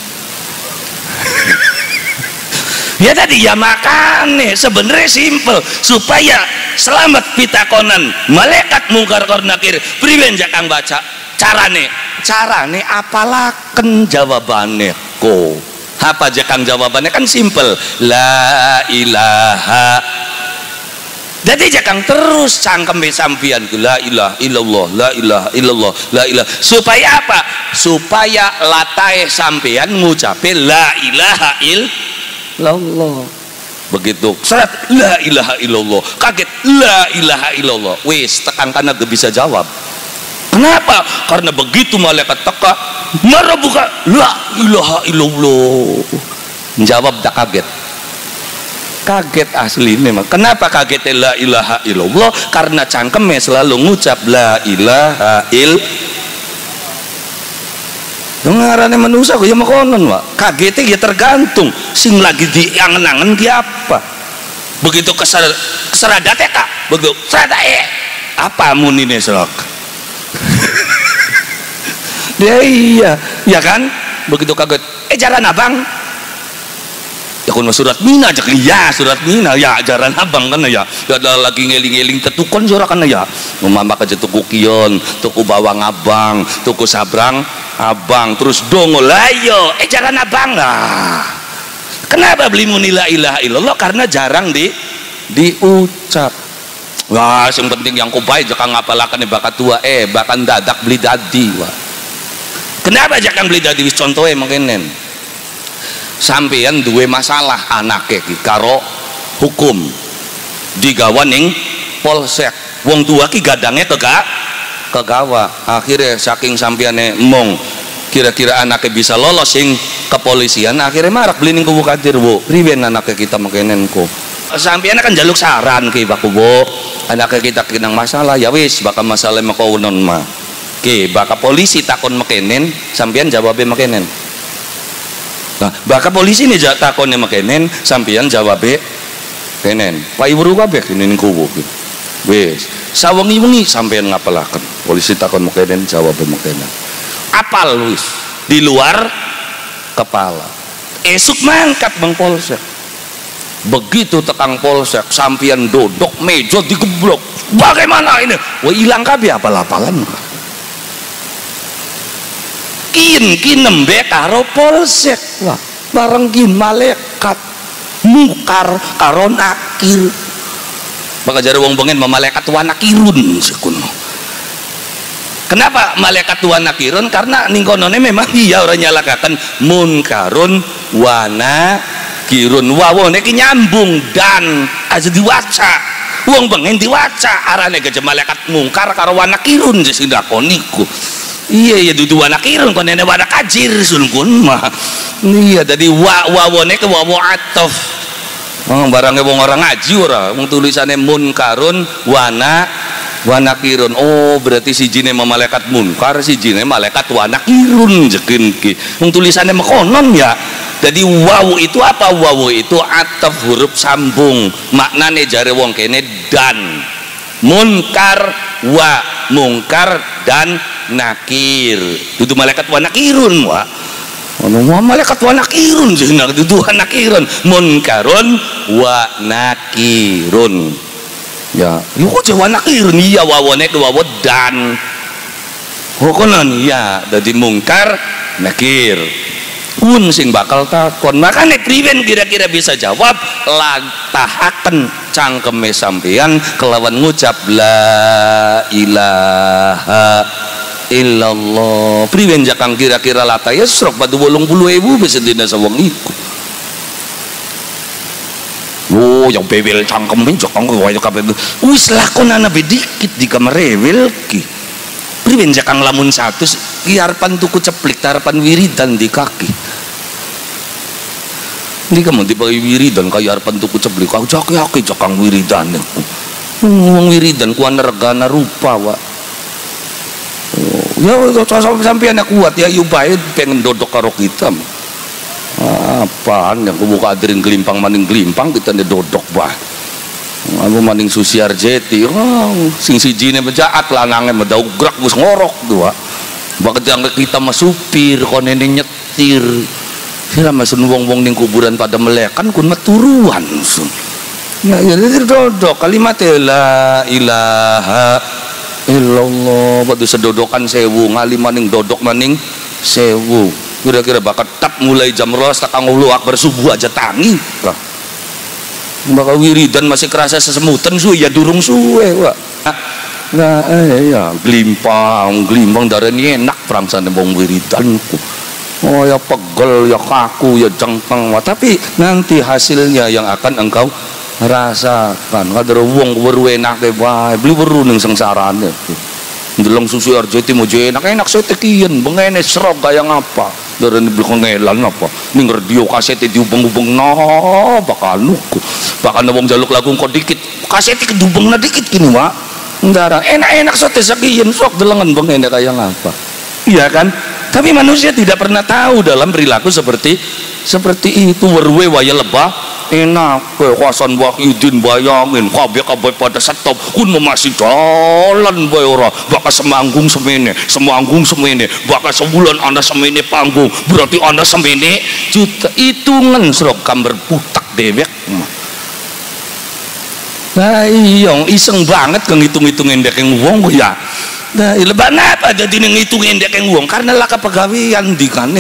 Ya tadi ya makane sebenarnya simple supaya selamat pitakonan. Malaikat mungkar kornakir priwen jakang baca. Carane. Carane apalaken jawabannya ko? Apa jakang jawabannya kan simple la ilaha jadi jangan terus cangkem sampian la ilah illallah la ilah illallah la ilah supaya apa? Supaya latai sampian ngucape la ilaha illallah begitu. Seret la ilaha illallah. Kaget la ilaha illallah. Wis tekan karena gak bisa jawab. Kenapa? Karena begitu malaikat teka marah buka la ilaha illallah. Jawab tak kaget kaget asli memang kenapa kaget la ilaha illallah? Karena cangkemnya selalu ngucap la ilaha il dengarannya manusia gue ya makonon wa kagetnya ya tergantung sing lagi di angen-angen ki apa. Begitu ya kak. Begitu seradat eh apa munine selok ya [LAUGHS] iya ya kan? Begitu kaget eh jalan abang ya kun surat mina aja iya surat mina. Ya ajaran abang kan ya. Ya ada lagi ngeling-ngeling tetukon surat kan ya. Mama aja tuku kion tuku bawang abang tuku sabrang abang terus dongol ayo eh jalan abang lah. Kenapa beli munila ilah illallah? Karena jarang di diucap. Wah yang penting yang kubai jangan ngapalakan bakat tua. Eh bahkan dadak beli dadi wah. Kenapa jangan beli dadi? Contohnya mungkin sampeyan duwe masalah anake iki karo hukum. Digawa ning polsek. Wong tua ki gadangnya kega kegawa. Akhirnya saking sampeyane mong kira-kira anaknya bisa lolos sing kepolisian akhirnya marak beli ning kubu kadir bu. Riben anaknya kita makenen ko sampeyan kan jaluk saran ki baku bu. Anaknya kita kinang masalah ya wis bakal masalah makaunon ma. Ki bakal polisi takon makenen sampeyan jawabnya makenen Nah, bahkan polisi ini takon yang makenen jawab kenen. Pak ibu kabeh kene kubu. Wes, sawengi-wengi sampean ngapalaken. Polisi takon makenen jawab makenen. Apal wis di luar kepala. Esuk mangkat Bang Polsek. Begitu tekang polsek sampian dodok meja digeblok. Bagaimana ini? Wah hilang kabeh apal-apalan kin kinembe karo polsek. Lah bareng kin malaikat. Mukar karo nakir maka jari wong bengen malaikat wa nakirun sekuno kenapa malaikat wa nakirun? Karena ningkonone memang [LAUGHS] iya orang nyalakakan munkarun wana kirun. Wawone ki nyambung dan aja diwaca. Wong bengen diwaca. Arane gajah malaikat mungkar karo wana kirun sing dakoniku iya iya dudu anak irun kon nenek wanak kajir sun kun mah. Iya jadi wa wawone ke wawo atof. Oh, barangnya wong orang ngaji ora wong tulisannya munkarun wana wana kirun. Oh berarti si jine malaikat munkar si jine malaikat wana kirun jekin ki. Wong tulisannya mekonon ya. Jadi wawu itu apa? Wawu itu ataf huruf sambung. Maknane jare wong kene dan. Munkar wa mungkar dan nakir. Itu malaikat wa nakirun wa. Wa malaikat wa nakirun [LAUGHS] itu nakirun. Munkarun wa nakirun. Ya kok jawa nakirun? Iya wawane wawo dan hukunan ya jadi mungkar nakir. Pun sing bakal takon. Makanya priwen kira-kira bisa jawab lantahaken cangkeme sampeyan kelawan ngucap la ilaha illallah priwen jakang kira-kira lata ya serok batu bolong puluh ibu bisa tidak sawang iku Oh, yang bebel cangkem ini jakang kaya kabeh. Wis lakonana bedikit di kamar rewel ki. Priwen jakang lamun satu ki harapan tuku ceplik harapan wiridan di kaki. Ini kamu tiba wiridan kaya harapan tuku ceplik kau jak yaki jakang wiridan. Wong wiridan ku regana rupa wa ya sampai anak kuat ya yubai pengen dodok karo kita apaan yang buka adirin gelimpang maning gelimpang kita nih dodok bah. Aku maning susiar jeti oh, sing si jine bejaat lanangnya medau gerak gus ngorok dua bakat yang kita mas supir nenek nyetir. Sila masun wong wong ning kuburan pada melekan kun meturuan sun. Ya jadi dodok kalimat la ilaha illallah batu sedodokan sewu. Ngali maning dodok maning sewu. Kira-kira bakat tap mulai jam rolas tak ulu akbar subuh aja tangi. Lah. Bakal wiridan masih kerasa sesemutan suwe ya durung suwe wak. Nah eh ya glimpang glimpang darahnya enak perang sana bong wiridanku oh ya pegel ya kaku ya jengkang tapi nanti hasilnya yang akan engkau rasakan. Kadar wong weru enak ke bae beli weru ning sengsarane ndelong susu arjeti mo enak enak setekian bengene serok kaya ngapa dari beli ngelan apa? Ning radio kaset diubeng-ubeng no bakal nuku. Bakal wong jaluk lagu kok dikit kaset kedubeng na dikit kini wa ndara enak-enak sote sekian sok delengan bengene kaya ngapa iya kan? Tapi manusia tidak pernah tahu dalam perilaku seperti seperti itu. Werwe waya lebah enak ke Hasan Wahyudin bayangin kabeh kabeh pada stop kun masih jalan bae ora. Bakal semanggung semene semanggung semene. Bakal sebulan anda semene panggung. Berarti anda semene juta. Hitungan serok kamber putak dewek. Nah iya iseng banget ke ngitung-ngitung endek yang wong ya. Nah, leban apa jadi ngitung endek yang wong? Karena laka pegawaian di kan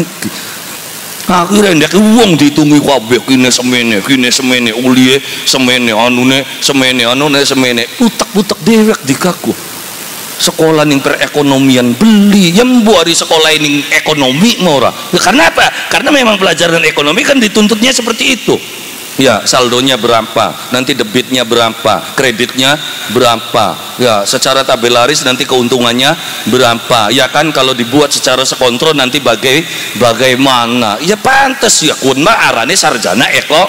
akhirnya ndek wong dihitungi kabeh kini semene kini semene ulie semene anune semene anune semene. Putek-putek dewek dikaku sekolah ning perekonomian beli. Yang buari sekolah ini ekonomi mora ya, karena apa? Karena memang pelajaran ekonomi kan dituntutnya seperti itu ya saldonya berapa? Nanti debitnya berapa? Kreditnya berapa? Ya secara tabelaris nanti keuntungannya berapa? Ya kan kalau dibuat secara sekontrol nanti bagai bagaimana? Ya pantas ya kun mah arane sarjana eko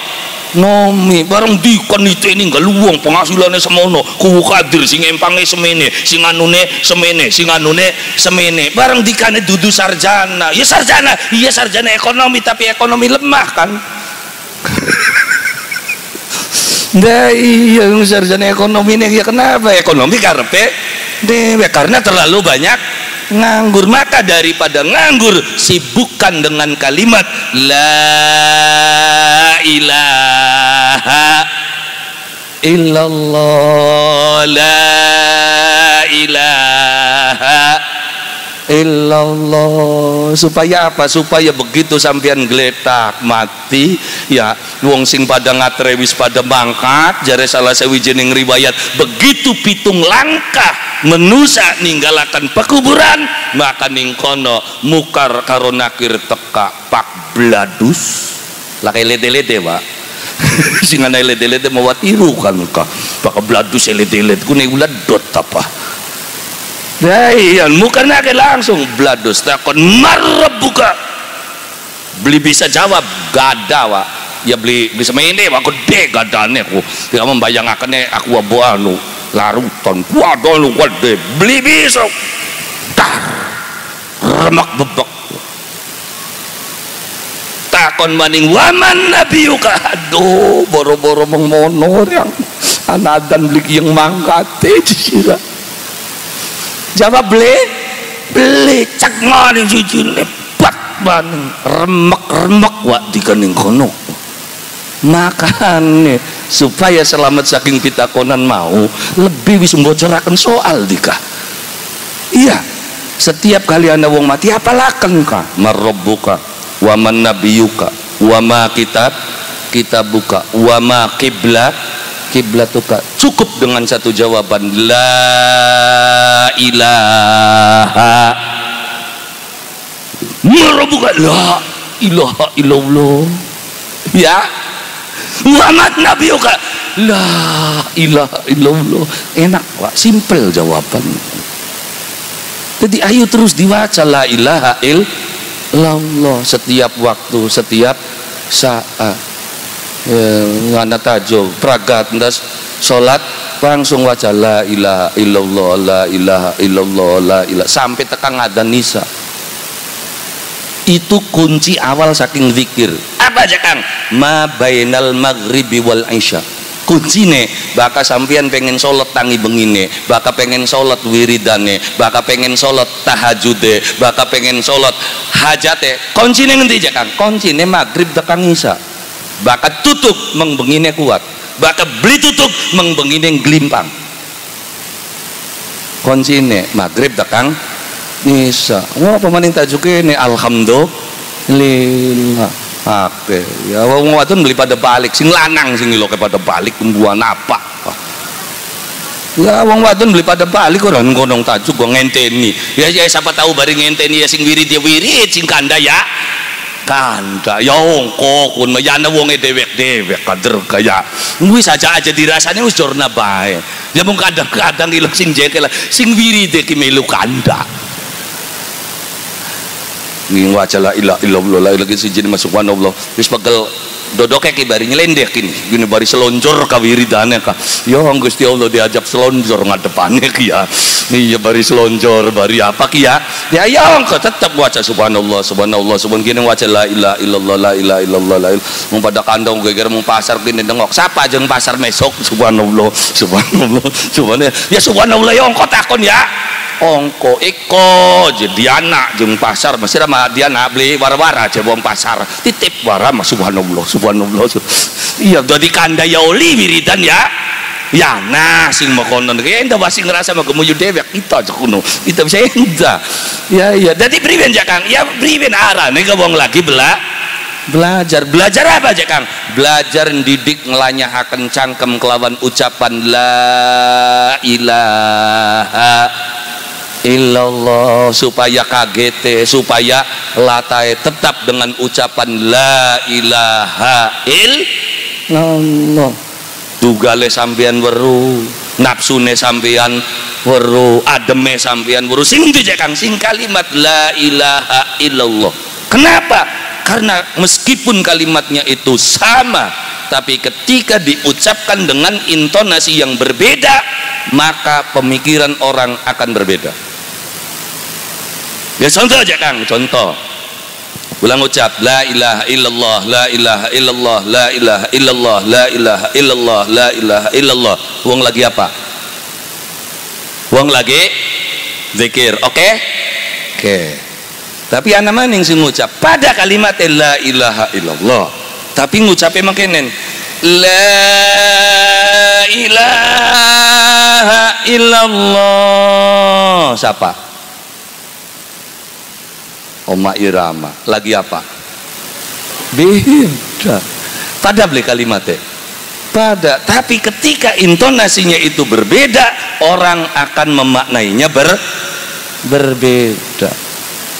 nomi bareng dikon itu ini enggak luwung penghasilannya semono. Kuwu kadir sing empange semene sing anune semene sing anune semene. Bareng dikane dudu sarjana. Ya sarjana iya sarjana ekonomi tapi ekonomi lemah kan [LAUGHS] Nah iya sarjana ekonomi ini ya kenapa? Ekonomi karpe dewe karena terlalu banyak nganggur. Maka daripada nganggur sibukkan dengan kalimat la ilaha illallah la ilaha illallah. Supaya apa? Supaya begitu sampean geletak mati ya wong sing pada ngatrewi pada mangkat jare salah sewijining riwayat begitu pitung langkah menusa ninggalakan pekuburan maka ning kono mukar karo nakir teka pak bladus. Lah lede-lede pak. [LAUGHS] Sing lede-lede mau tiru kan ka pak bladus lede-lede ku ulah dot apa Dayan muka nake langsung. Bladus takon buka. Beli bisa jawab gada wa ya beli bisa ini aku de gadane aku. Tidak membayangkan aku abo anu larutan kuado lu gede beli bisa. Tar. Remak bebek. Takon maning waman nabi yuka? Aduh boro-boro mengmonor yang anadan beli yang mangkat sirah jawab beli. Beli cak ngani cuci lebat baneng remek remek wak di kening kono. Makanya supaya selamat saking pitakonan mau lebih bisa membocorakan soal dika. Iya setiap kali anda wong mati apalakan ka? Marrobuka waman nabiyuka wama kitab kita buka wama kiblat kiblatuka cukup dengan satu jawaban. La ilaha merabuka la ilaha illallah. Ya. Muhammad nabiuka la ilaha illallah. Enak pak. Simple jawaban jadi ayo terus diwaca la ilaha illallah. Setiap waktu setiap saat ngana tajo pragat ndas. Salat langsung wajah la ilaha illallah la ilaha illallah la ilaha. Sampai tekan ada nisa itu kunci awal saking zikir. Apa aja kang? Ma bainal maghribi wal isya. Kuncine baka sampean pengen sholat tangi bengine baka pengen sholat wiridane baka pengen sholat tahajude baka pengen sholat hajate. Kuncine ngendi aja kang? Kuncine maghrib tekan isya bakat tutup mengbengine kuat. Bakat beli tutup mengbengine gelimpang koncine maghrib dakang nisa wah pemaning tajuk ini alhamdulillah. Oke ya wong wadon beli pada balik sing lanang sing lo pada balik pembuan apa? Ya wong wadon beli pada balik orang gonong tajuk gua ngenteni. Ya ya siapa tahu bari ngenteni ya sing wirid ya wirid sing kanda ya kanda ya ongko kun mayana wonge dewek-dewek kader kaya wis saja aja dirasanya wis jorna bae. Ya mung kadang-kadang ilang sing jekel sing wiride ki melu kanda ngi waca la ilaha illallah la ilaha siji masuk subhanallah wis pegel dodoknya ki bari nyelendek kini gini bari selonjor ka wiridane ka. Ya Gusti Allah diajak selonjor ngadepane ki ya. Iya bari selonjor bari apa ki ya? Ya ya engko tetap waca subhanallah subhanallah. Subhan gini waca la ilaha illallah la ilaha illallah la mau pada kandang geger mau pasar gini dengok siapa jeung pasar mesok? Subhanallah subhanallah subhanallah. Ya subhanallah ya engko takon ya ongko iko jadi anak jeng pasar. Masih sama dia beli wara-wara aja bom pasar. Titip wara mas subhanallah subhanallah. Iya jadi kanda ya oli wiridan ya. Ya nah sing mau konon. Kayak ente masih ngerasa mau kemuju dewek kita aja kuno. Kita bisa ente ya iya jadi priben ya kang. Ya priben arah. Nih ngomong lagi bela belajar. Belajar apa aja kang? Belajar didik ngelanyahaken cangkem kelawan ucapan la ilaha illallah supaya kaget supaya latai tetap dengan ucapan la ilaha illallah tugale sampean weru nafsune sampean weru ademe sampean weru. Sing kang? Sing kalimat la ilaha illallah. Kenapa? Karena meskipun kalimatnya itu sama tapi ketika diucapkan dengan intonasi yang berbeda maka pemikiran orang akan berbeda ya contoh aja Kang contoh. Ulang ucap la ilaha illallah la ilaha illallah la ilaha illallah la ilaha illallah la ilaha illallah. Uang lagi apa? Uang lagi zikir oke? Okay? oke. Okay. tapi anak maning sih ngucap pada kalimat la ilaha illallah. Tapi ngucapnya makenen la ilaha illallah. Siapa Oma Irama lagi apa beda pada beli kalimatnya pada tapi ketika intonasinya itu berbeda orang akan memaknainya ber berbeda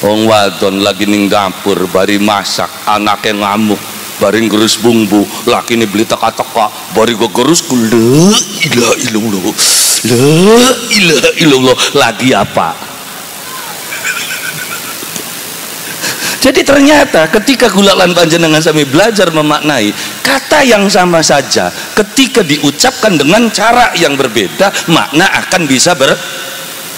Wong wadon lagi ning dapur bari masak anaknya ngamuk bari gerus bumbu laki ini beli teka-teka bari gue gerus la ilah illallah la ilah illallah lagi apa Jadi ternyata ketika gulalan panjenengan sami belajar memaknai kata yang sama saja ketika diucapkan dengan cara yang berbeda makna akan bisa ber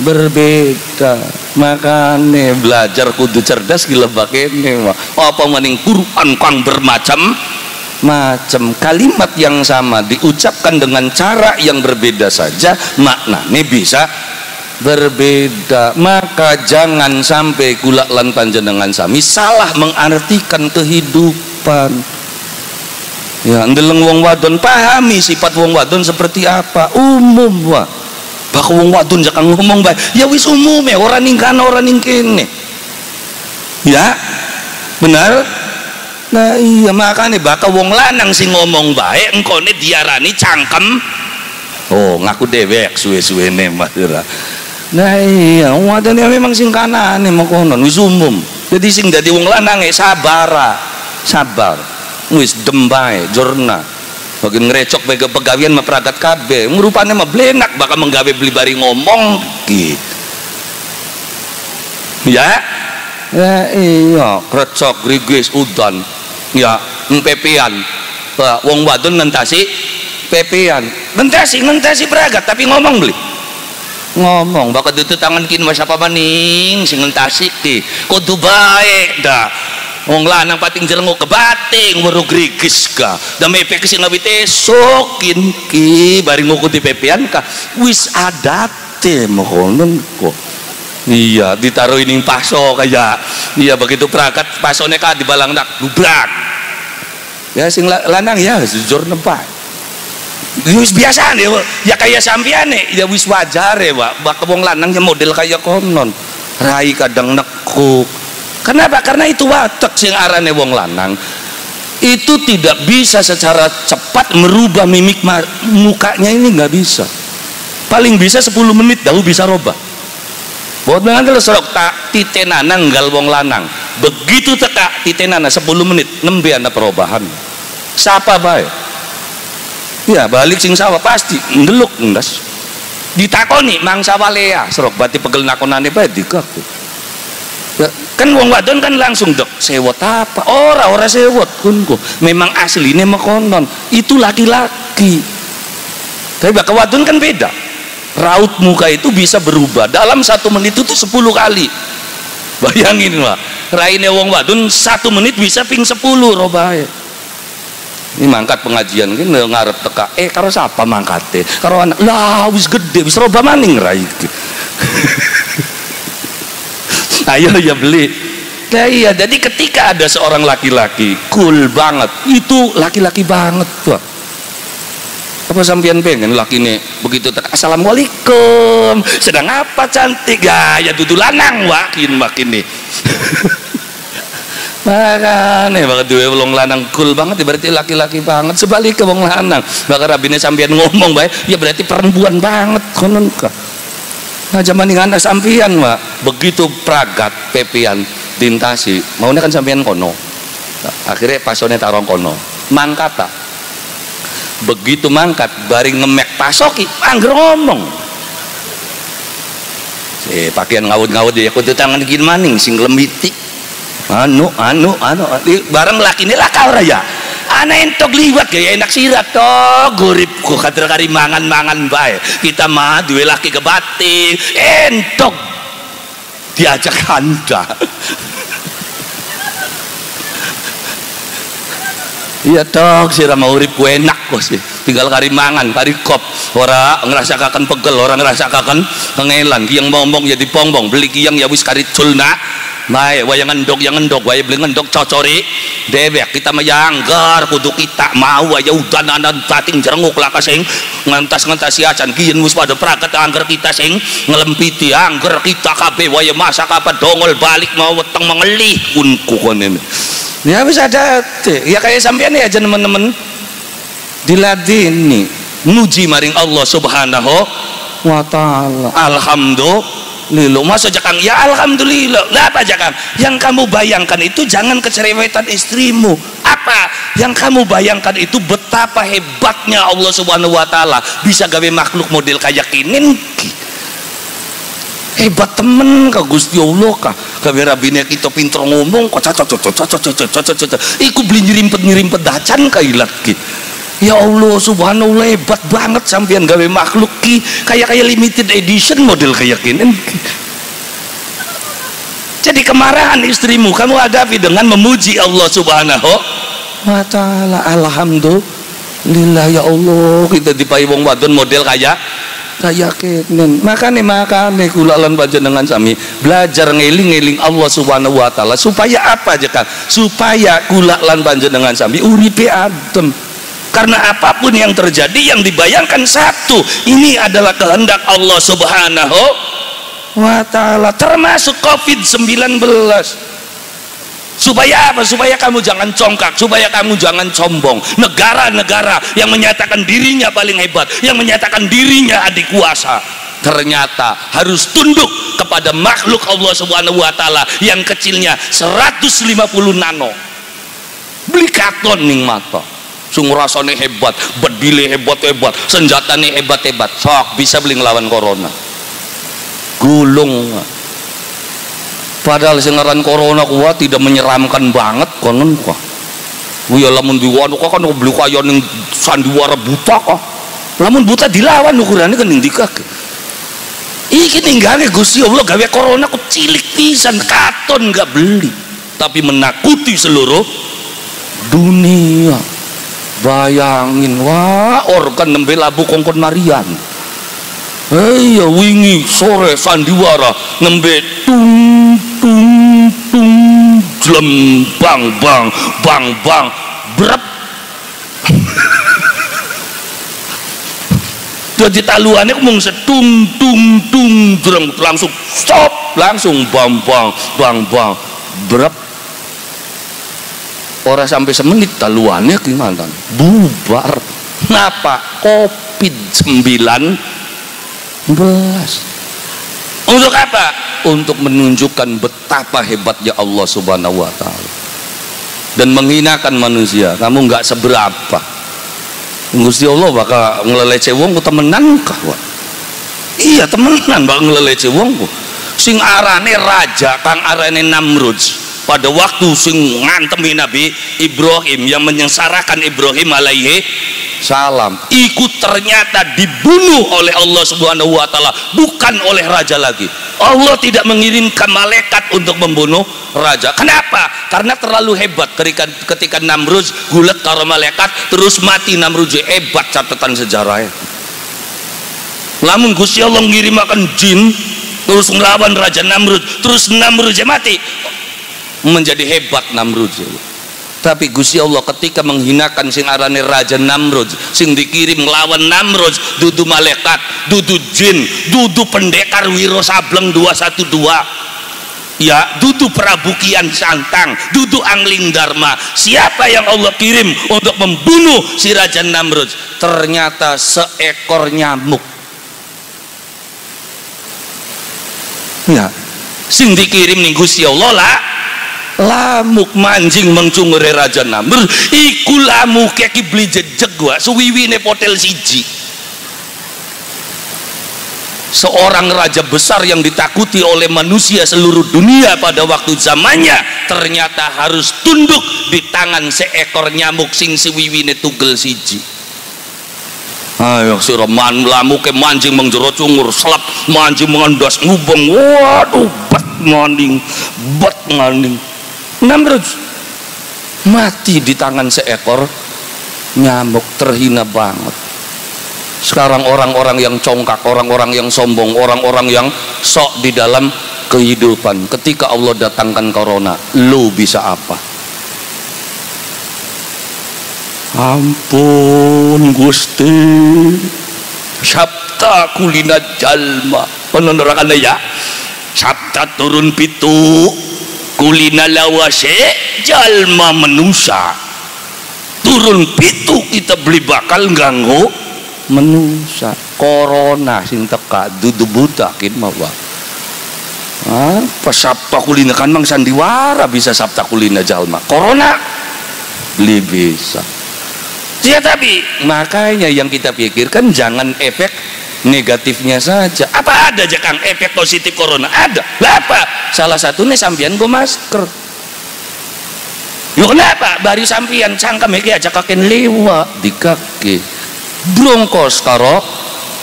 berbeda. Makanya belajar kudu cerdas gila ini apa mending Quran kang bermacam? Macam kalimat yang sama diucapkan dengan cara yang berbeda saja maknanya bisa berbeda. Maka jangan sampai kula lan panjenengan sami salah mengartikan kehidupan. Ya ndeleng wong wadon pahami sifat wong wadon seperti apa? Umum wa bak wong wadon jangan ngomong baik ya wis umum ya orang ningkan orang ningkene ya benar? Nah iya makanya bakal wong lanang sing ngomong baik engkone diarani cangkem. Oh ngaku dewek suwe-suwe nih Nah iya, wadon memang sing kanan mau konon wis umum. Jadi sing dadi wong lanang e sabar, sabar. Wis dembae, jorna. Bagian ngerecok bega pegawian mah peragat kabeh. Rupane mah blenak bakal menggawe beli bari ngomong gitu. Ya. Ya iya, krecok grigis udan. Ya, empepian. Wong wadon ngentasi pepian. Ngentasi, ngentasi peragat tapi ngomong beli ngomong bakal itu tangan kini mas apa maning? Sing tasik di. Kudu baik dah. Wong lanang pating jelengok ke bating baru grigis ka dan mepe kesing nabi tesokin ki bari ngukuti pepean ka wis adate mohon kok. Iya ditaruh ini paso kayak iya begitu perangkat pasone ka di balang nak dubrak ya sing lanang ya jujur nempat wis biasa nih ya kayak sampean nih ya wis wajar ya pak. Bak wong lanangnya model kayak konon. Rai kadang nekuk. Kenapa? Karena itu watak sing arane wong lanang. Itu tidak bisa secara cepat merubah mimik mukanya ini nggak bisa. Paling bisa 10 menit dahulu bisa robah. Buat mengantar serok tak titenana nggal wong lanang. Begitu teka titenana 10 menit. Nembe anda perubahan. Siapa baik ya balik sing sawah pasti ngeluk ndas ditakoni mang sawah lea. Serok berarti pegel nakonane bae digaku Ya, kan wong wadon kan langsung dok sewot apa? Ora ora sewot kunku memang aslinya mekonon. Itu laki-laki. Tapi bakal wadon kan beda. Raut muka itu bisa berubah. Dalam satu menit itu sepuluh kali. Bayangin lah raine wong wadon satu menit bisa ping sepuluh robae ini mangkat pengajian ini ngarep teka eh karo siapa mangkate? Karo anak lah wis gede wis roba maning rai [LAUGHS] ayo ya beli. Nah iya jadi ketika ada seorang laki-laki cool banget itu laki-laki banget tuh apa sampean pengen laki nih begitu tak assalamualaikum sedang apa cantik? Gaya duduk lanang wakin makin nih [LAUGHS] makanya banget dua wong lanang cool banget ya berarti laki-laki banget. Sebaliknya wong lanang. Bakal rabine sampean ngomong baik ya berarti perempuan banget konon kah Nah zaman ini anak sampian mak begitu pragat pepian dintasi maunya kan sampian kono. Akhirnya pasone tarong kono. Mangkata begitu mangkat baring ngemek pasoki angger ngomong. Si pakaian ngawut-ngawut dia kudu tangan gini maning sing lembiti anu anu anu. Bareng laki ini lah kau raya. Anak entok liwat gaya enak sirat toh. Gurip kok kader kari mangan mangan bae. Kita mah dua laki ke batik entok diajak anda. [LAUGHS] Iya tok sih mau urip ku enak kok sih tinggal kari mangan kari kop. Ora ngerasa kakan pegel orang ngerasa kakan kengelan yang ngomong jadi pongbong beli kiyang ya wis kari culna Baik, waya ngendok yang ngendok, waya beli ngendok cocori, debek kita mayanggar kudu kita mau waya udan anan bating jerenguk lah kasing ngentas ngentas acan kian mus pada prakat angger kita sing. Ngelempiti angger kita kabe waya masa apa dongol balik mau weteng mengelih kunku ini. Ya bisa ada, ya kayak sampean ya aja teman-teman. Diladini muji maring Allah Subhanahu wa taala. Alhamdulillah Lilo masa jakang ya alhamdulillah. Lah apa jakang yang kamu bayangkan itu jangan kecerewetan istrimu. Apa? Yang kamu bayangkan itu betapa hebatnya Allah subhanahu wa ta'ala. Bisa gawe makhluk model kayak ini. Hebat temen kah Gusti Allah kah? Gawe rabine kita pinter ngomong kok. Cocok cocok cocok cocok cocok iku beli nyerimpet nyerimpet dacan kailat gitu Ya Allah subhanallah hebat banget sampean gawe makhluk ki. Kayak kayak limited edition model kayak gini. Jadi kemarahan istrimu kamu hadapi dengan memuji Allah subhanahu wa ta'ala. Alhamdulillah ya Allah kita dipai wong wadon model kayak kayak kenen makane makane kula lan panjenengan sami. Belajar ngeling-ngeling Allah subhanahu wa ta'ala. Supaya apa aja kan supaya kula lan panjenengan sami uripe adem karena apa pun yang terjadi yang dibayangkan satu ini adalah kehendak Allah subhanahu wa ta'ala termasuk covid-19 supaya apa? supaya kamu jangan congkak supaya kamu jangan sombong. Negara-negara yang menyatakan dirinya paling hebat yang menyatakan dirinya adik kuasa ternyata harus tunduk kepada makhluk Allah subhanahu wa ta'ala yang kecilnya 150 nano. Beli katon ning mata sung rasane hebat bedile hebat-hebat senjatane hebat-hebat sok bisa beli ngelawan corona. Gulung. Padahal sengaran corona kuat tidak menyeramkan banget konon kok. Wih lamun diwan kok kan beli kaya ning sandiwara buta kok. Lamun buta dilawan ukurannya kan dikak iki ninggale Gusti Allah gawe corona kok cilik pisan katon nggak beli. Tapi menakuti seluruh dunia bayangin wah organ nembe labu kongkon marian iya wingi sore sandiwara nembe tung tung tung jlem bang bang bang bang berap [LAUGHS] jadi taluannya mung setung tung tung langsung stop langsung bang bang bang bang berap orang sampai semenit taluannya gimana? Bubar. Kenapa? Covid 19 untuk apa? Untuk menunjukkan betapa hebatnya Allah subhanahu wa ta'ala. Dan menghinakan manusia. Kamu nggak seberapa. Gusti Allah bakal ngelelece wong ku temenan kah iya temenan bakal ngelelece wong ku. Sing arane raja kang arane Namrud pada waktu sing ngantemi Nabi Ibrahim yang menyengsarakan Ibrahim alaihi salam ikut ternyata dibunuh oleh Allah subhanahu wa ta'ala bukan oleh raja lagi. Allah tidak mengirimkan malaikat untuk membunuh raja. Kenapa? karena terlalu hebat. Ketika, ketika Namrud gulat karo malaikat terus mati Namrud. Hebat catatan sejarahnya lamun Gusti Allah ngirimakan jin terus ngelawan Raja Namrud terus Namrud mati menjadi hebat Namrud. Tapi Gusti Allah ketika menghinakan sing arane Raja Namrud sing dikirim melawan Namrud dudu malaikat dudu jin dudu pendekar Wiro Sableng 212 ya dudu Prabu Kian Santang dudu Angling Dharma siapa yang Allah kirim untuk membunuh si Raja Namrud? Ternyata seekor nyamuk. Ya sing dikirim nih Gusti Allah lah lamuk manjing mengcungure raja namr iku lamuk ki beli jejeg gua suwiwine potel siji. Seorang raja besar yang ditakuti oleh manusia seluruh dunia pada waktu zamannya ternyata harus tunduk di tangan seekor nyamuk sing siwiwine tugel siji. Ayo si roman lamuke manjing mengjero cungur selap manjing mengendas ngubeng waduh bat maning bat maning Namrud. Mati di tangan seekor nyamuk terhina banget. Sekarang orang-orang yang congkak orang-orang yang sombong orang-orang yang sok di dalam kehidupan. Ketika Allah datangkan corona lu bisa apa? Ampun gusti. Sabta kulina jalma. Penondorakan ya. Sabta turun pitu kulina lawase jalma menusa. Turun pitu kita beli bakal ganggu menusa. Corona sing teka dudu buta kin mawa ah pasapta kulina kan mang sandiwara bisa sabta kulina jalma corona? Beli bisa. Ya tapi makanya yang kita pikirkan jangan efek negatifnya saja. Apa ada aja kang? Efek positif corona ada. Lah apa? Salah satunya sampian gue masker. Yuk kenapa baru sampian cangkem iki aja kaken lewa di kaki. Brongkos karo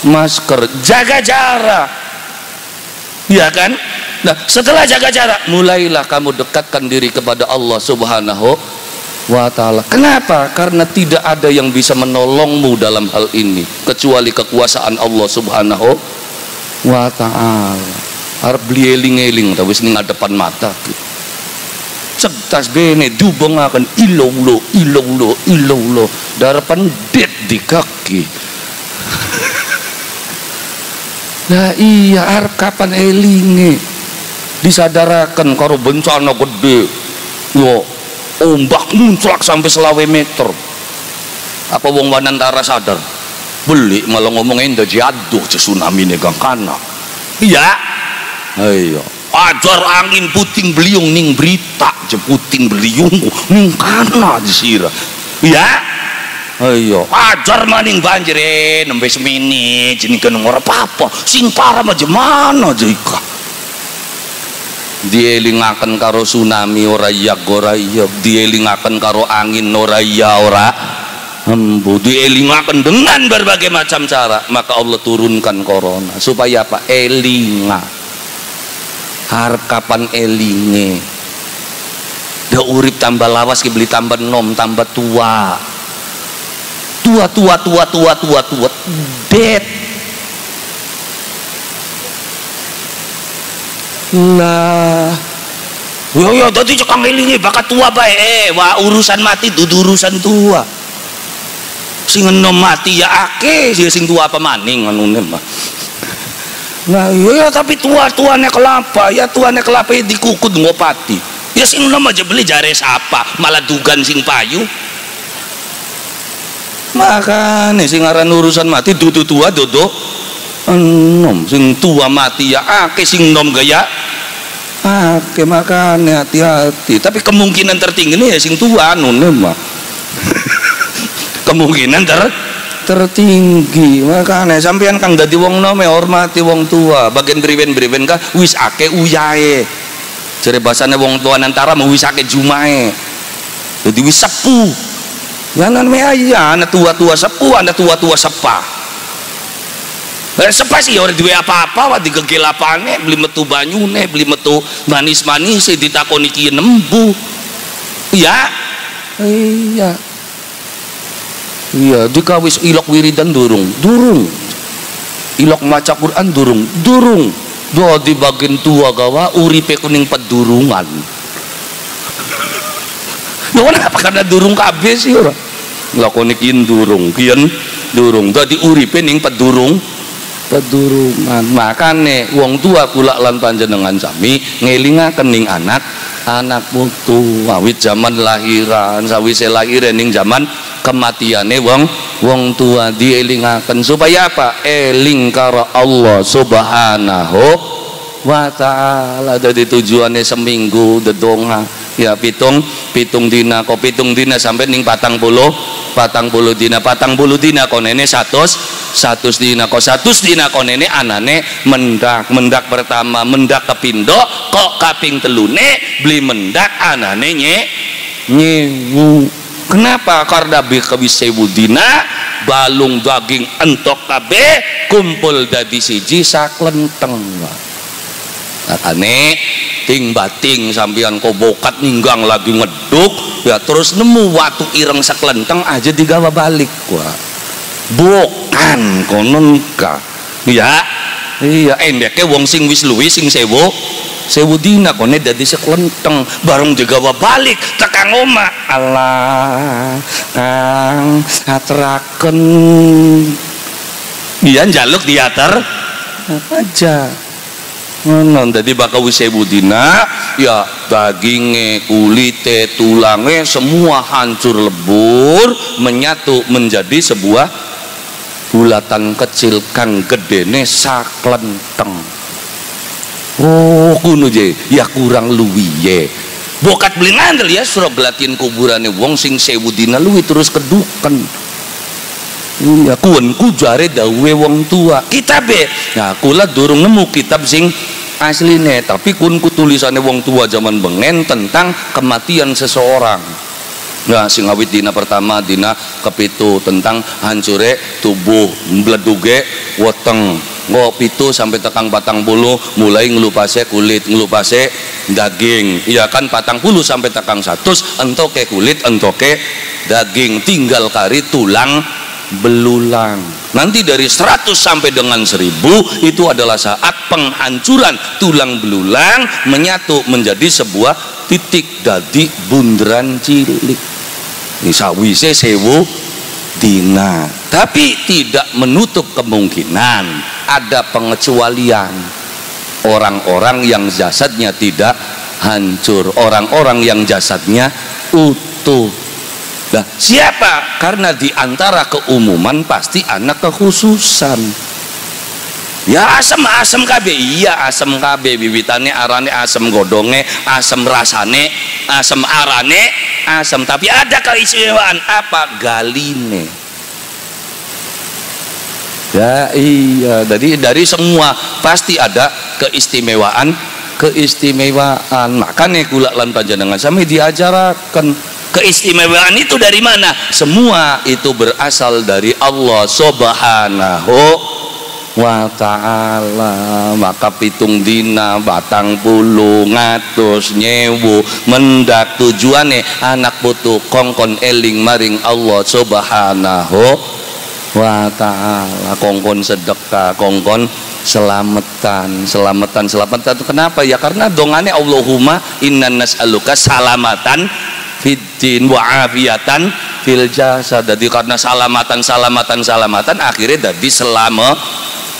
masker. Jaga jarak. Ya kan? Nah setelah jaga jarak mulailah kamu dekatkan diri kepada Allah subhanahu wa ta'ala. Kenapa? karena tidak ada yang bisa menolongmu dalam hal ini kecuali kekuasaan Allah subhanahu wa ta'ala. Harap beli eling-eling tapi ini depan mata. Cetas bene dubong akan ilaulo ilaulo ilaulo darapan det di kaki. [LAUGHS] Nah iya harap kapan elinge? Disadarakan karo bencana gede. Yo ombak munclak sampai selawe meter. Apa wong wanantara sadar? Beli malah ngomongin dah jatuh tsunami negang kana iya. Ayo ajar angin puting beliung ning berita je puting beliung ning kana disira. Iya. Ayo ajar maning banjir eh nembe semini jenis kenong ora apa-apa sing parah mana jika dielingaken karo tsunami ora iya ora iya. Dielingaken karo angin ora iya ora. Embu dielingaken dengan berbagai macam cara. Maka Allah turunkan corona. Supaya apa? Elinga. Harap kapan elinge? Dah urip tambah lawas beli tambah nom tambah tua. Tua tua tua tua tua tua. Dead Nah, yo yo tadi cekang ilingi bakat tua bae eh wah urusan mati dudu urusan tua. Sing enom mati ya ake sih sing tua apa maning anune mah nah iya tapi tua tuanya kelapa ya tuanya kelapa dikukut ngopati ya sing enom aja beli jare apa malah dugan sing payu. Makanya sing aran urusan mati dudu tua dodo enom sing tua mati ya ake sing nom gaya Oke makanya hati-hati. Tapi kemungkinan tertinggi ini ya sing tua nune mah. [LAUGHS] kemungkinan ter tertinggi. Makanya sampean kang dadi wong nome hormati wong tua. Bagian beriben-beriben kah wis ake uyae ciri bahasanya wong tua antara mau wis ake jumae jadi wis sepuh. Ya namanya ya anak tua-tua sepuh anak tua-tua sepah Eh, sepa sih orang duwe apa-apa wa digegel apane beli metu banyune beli metu manis-manis ditakoni ki nembu. Iya? Iya. Iya dikawis ilok wiridan durung. Durung. Ilok maca Quran durung. Durung. Doa di bagian tua gawa uripe kuning pedurungan. Ya apa karena durung kabeh sih ora lakoni kian durung kian durung. Dadi uripe ning pedurung pedurungan makane wong tua kula lan panjenengan sami ngelingaken ning anak anak putu awit zaman lahiran sawise lahir ning zaman kematiane wong wong tua dielingaken. Supaya apa? Eling karo Allah subhanahu wa ta'ala. Jadi tujuannya seminggu dedonga ya pitung pitung dina kok pitung dina sampai ning patang puluh patang puluh dina patang puluh dina kok nenek satu satu dina kok satu dina kok nenek anane mendak mendak pertama mendak kepindo kok kaping telune beli mendak anane nye nyewu Kenapa? Karena bikawis sewu dina balung daging entok kabe kumpul dadi siji saklenteng. Makane ting bating sampean kobokat ninggang lagi ngeduk ya terus nemu watu ireng saklenteng aja digawa balik gua. Bukan konon ka. Ya. Iya endeke wong sing wis luwih sing sewu sewu dina kone dadi seklenteng bareng digawa balik tekan oma Allah kang ateraken iya njaluk diater aja ngono dadi bakal wis sewu dina ya dagingnya kulite tulangnya semua hancur lebur menyatu menjadi sebuah bulatan kecil kang gedene saklenteng. Oh kuno je ya kurang luwiye bokat beli ngandel ya surah belatin kuburannya wong sing sewu dina luwi terus kedukan iya kuwen ku jare dawe wong tua. Kitab ya nah kula durung nemu kitab sing asline tapi kun ku tulisannya wong tua zaman bengen tentang kematian seseorang. Nah, sing awit dina pertama dina kepitu tentang hancure tubuh mbleduge weteng. Ngopi itu sampai tekang patang bulu mulai ngelupase kulit ngelupase daging. Iya kan patang bulu sampai tekang satu entoke kulit entoke daging. Tinggal kari tulang belulang. Nanti dari 100 sampai dengan 1000 itu adalah saat penghancuran. Tulang belulang menyatu menjadi sebuah titik dadi bunderan cilik. Ini sawise sewu dina. Tapi tidak menutup kemungkinan ada pengecualian. Orang-orang yang jasadnya tidak hancur. Orang-orang yang jasadnya utuh nah siapa? Karena di antara keumuman pasti anak kekhususan. Ya asam asam KB iya asam KB bibitannya arane asam godonge asam rasane asam arane asam tapi ada keistimewaan. Apa? Galine. Ya iya. Dari dari semua pasti ada keistimewaan keistimewaan. Makanya gula lan panjenengan sampai diajarkan keistimewaan itu dari mana? Semua itu berasal dari Allah subhanahu wa ta'ala. Maka pitung dina batang bulu ngatus nyewu mendak tujuane. Anak putu kongkon eling maring Allah subhanahu wa ta'ala. Kongkon sedekah kongkon selamatan. Selamatan selamatan kenapa? Ya karena dongane Allahumma inna nas'aluka salamatan fiddin wa afiatan fil jasad. Jadi karena salamatan salamatan salamatan akhirnya jadi selama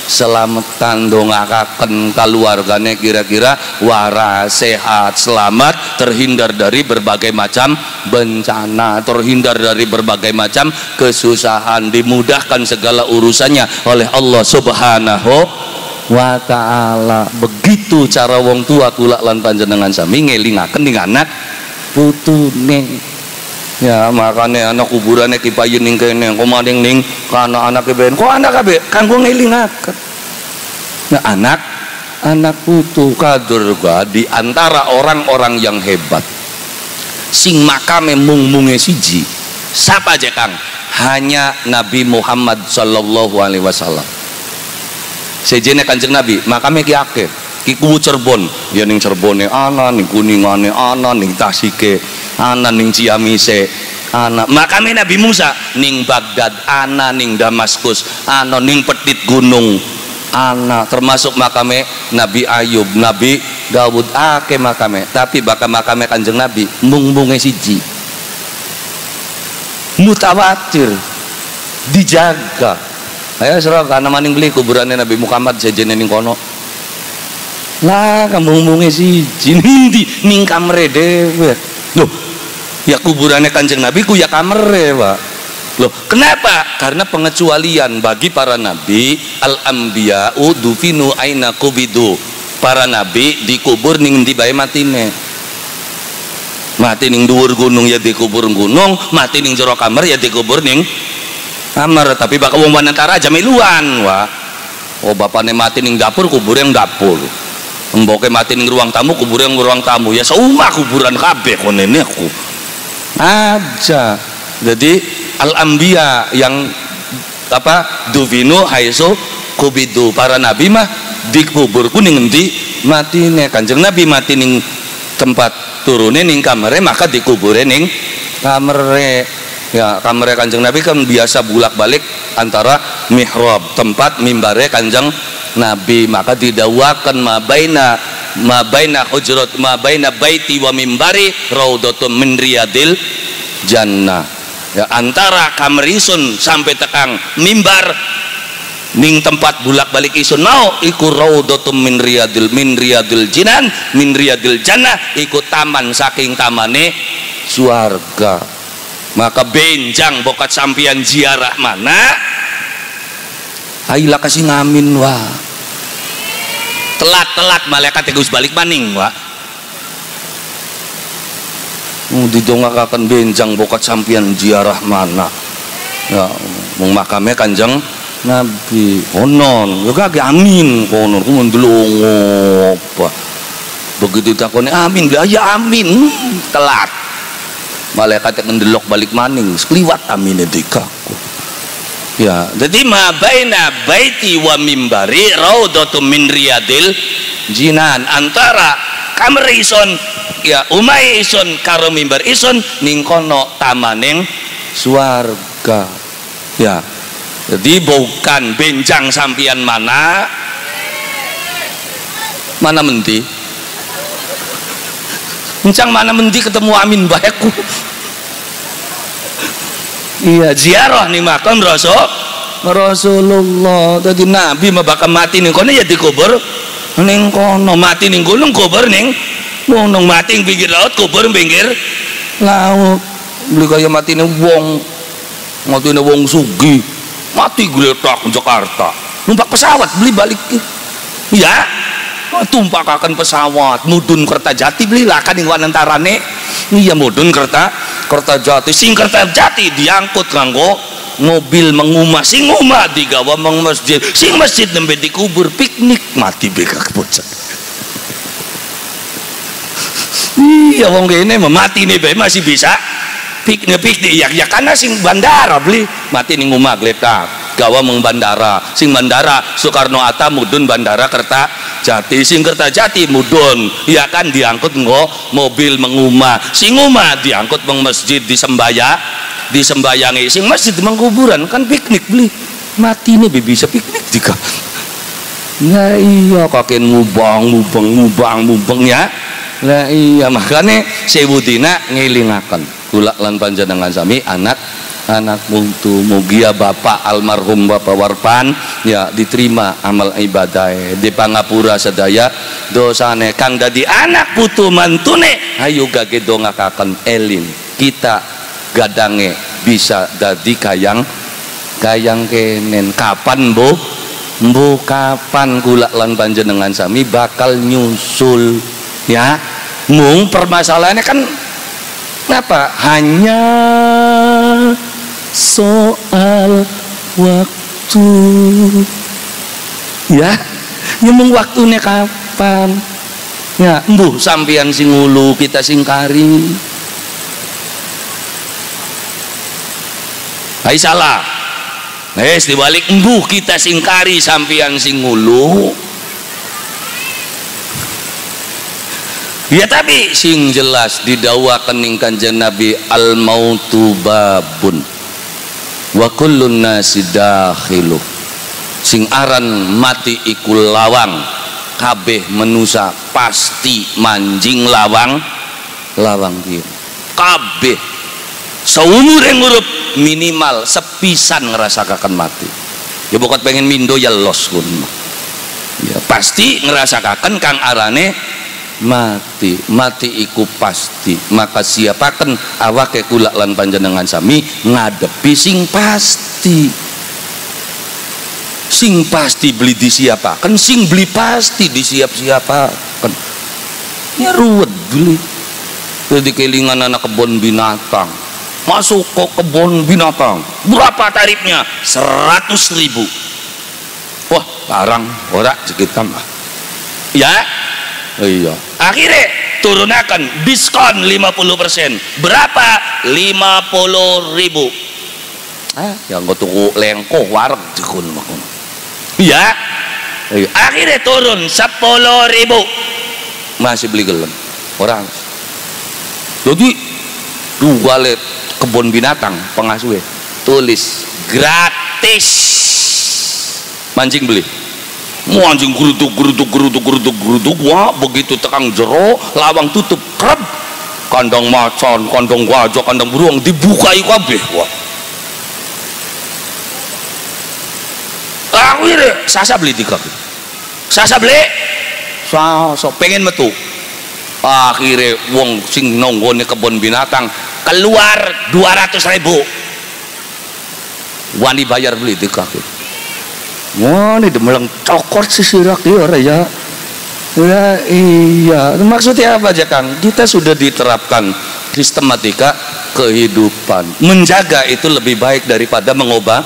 selamatan dongakaken keluarganya kira-kira waras sehat selamat terhindar dari berbagai macam bencana terhindar dari berbagai macam kesusahan dimudahkan segala urusannya oleh Allah subhanahu wa ta'ala. Begitu cara wong tua kula lan panjenengan sami ngelingaken ning anak putune ya makanya anak kuburannya kipayun ning kene komading ning kana anak ben kok anak kabe kanggo ngelingaken nah anak anak putu kadur di antara orang-orang yang hebat sing makame mung munge siji siapa aja kang hanya Nabi Muhammad sallallahu alaihi wasallam sejene kanjeng Nabi makame ki akeh ki kuwu Cirebon. Ya ning Cirebone ana ning Kuningane ana ning Tasike ana ning Ciamise ana. Makame Nabi Musa ning Baghdad ana ning Damaskus ana ning Petit Gunung ana. Termasuk makame Nabi Ayub Nabi Dawud. Ake makame. Tapi bakal makame kanjeng Nabi mung munge siji. Mutawatir. Dijaga. Ayo serah karena maning beli kuburannya Nabi Muhammad sejenis kono lah kamu munge siji nindi ning kamre dewe loh ya kuburannya kanjeng Nabi ku ya kamre pak Loh, kenapa? Karena pengecualian bagi para nabi al-anbiya dufinu aina kubidu. Para nabi dikubur ning di bae matine. Mati ning dhuwur gunung ya dikubur gunung, mati ning jero kamar ya dikubur ning kamar. Tapi bakal wong wanantara aja miluan, wah. Oh, bapaknya mati ning dapur, kubur yang dapur. Mboke mati ning ruang tamu, kubur yang ruang tamu. Ya seumah kuburan kabeh konene aku. Aja. Jadi al-anbiya yang apa duvinu haiso kubidu para nabi mah dikubur kuning ngendi mati nih kanjeng nabi mati ning tempat turunnya ning kamare maka dikubur ning kamare ya kamare kanjeng nabi kan biasa bulak balik antara mihrab tempat mimbare kanjeng nabi. Maka didawakan mabaina mabaina hujrat mabaina baiti wa mimbari raudhatun min riyadil jannah. Ya antara kamar isun sampai tekang mimbar ning tempat bulak balik isun mau iku raudhatum min riyadil jinan min riyadil jannah iku taman saking tamane suarga maka benjang bokat sampian ziarah mana? Ayolah kasih ngamin wah. Telat-telat malaikat tegus balik maning wah. Hmm, didongakakan benjang bokat sampian ziarah mana? Ya makame kanjeng Nabi. Onon ya kaki amin konon. Kumun dulu ngopa begitu takone amin. Ya amin. Hmm, telat malaikat yang ndelok balik maning. Sekliwat amin dikaku ya jadi ma baina baiti wa mimbari raudhatum min riyadil jinan. Antara kamar ison ya umai ison karo mimbar ison ning kono tamaning suarga. Ya jadi bukan benjang sampian mana? Mana menti Encang mana menti ketemu amin baikku iya ziarah nih makam rasul Rasulullah tadi Nabi mah bakal mati nih kono ya dikubur ning kono. Mati ning gunung kubur ning wong nang mati ing pinggir laut kubur pinggir laut. Beli kaya mati nih wong mati nih wong sugi. Mati geletak Jakarta. Numpak pesawat beli balik. Ya tumpak akan pesawat. Mudun kereta jati beli lah kan yang wanantarane iya mudun kereta jati sing kereta jati diangkut nganggo mobil mengumah. Sing umah digawa meng masjid. Sing masjid nembe dikubur piknik. Mati beka bocah. Iya wong kene mati nih bae masih bisa piknik piknik ya ya karena sing bandara beli mati nih ngumah gletak gawa meng bandara. Sing bandara Soekarno Hatta mudun bandara kereta jati sing kereta jati mudun ya kan diangkut ngo mobil mengumah sing ngumah diangkut meng masjid di sembaya di sembayangi sing masjid mengkuburan kan piknik beli. Mati nih bisa piknik juga. Ya iya kakek ngubang ngubang ngubang ngubang ya. Lah iya makanya Sewu Dina ngilingaken. Kula lan panjenengan sami anak anak muntu mugia bapak almarhum bapak Warpan ya diterima amal ibadah. Di pangapura sedaya dosane kang dadi anak putu mantune. Ayo gage dongakaken elin. Kita gadange bisa dadi kayang kayang kenen. Kapan bu? Bu kapan kula lan panjenengan sami bakal nyusul ya? Mung permasalahannya kan Kenapa? Hanya soal waktu. Ya, nyemung waktunya kapan? Ya, embuh sampian sing ulu kita singkari. Hai salah. Wes dibalik embuh kita singkari sampian sing ulu. Ya tapi sing jelas didawakan ning kanjeng Nabi al mautu babun wa kullun nasi dakhilu. Sing aran mati iku lawang. Kabeh menusa pasti manjing lawang. Lawang dia kabeh. Seumur yang ngurup minimal sepisan ngerasakakan mati. Ya bukan pengen mindo ya los pun. Ya pasti ngerasakakan kang arane mati mati iku pasti. Maka siapakan awake kula lan panjenengan sami ngadepi sing pasti. Sing pasti beli disiapakan sing beli pasti disiap-siapakan ya ruwet beli. Jadi kelingan anak kebun binatang. Masuk ke kebun binatang. Berapa tarifnya? 100 ribu. Wah barang ora sekitar ya iya. Akhirnya turunakan diskon 50% berapa? 50 ribu. Ah yang gue tunggu lengko warung makun iya. Iya. Akhirnya turun 10 ribu. Masih beli gelem. Orang. Jadi dua let kebun binatang pengasuh tulis. Gratis. Mancing beli mau anjing geruduk geruduk geruduk geruduk geruduk wah begitu tekang jero lawang tutup krep kandang macan kandang gajah kandang beruang dibukai kabeh wah akhirnya sasa beli tiga. Sasa beli? Sasa pengen metu. Akhirnya wong sing nonggone kebun binatang keluar 200 ribu. Wani bayar beli tiga Wah, ini demelang cokor sih sirak ya, ya. Ya iya, maksudnya apa aja Kang? Kita sudah diterapkan sistematika kehidupan. Menjaga itu lebih baik daripada mengobat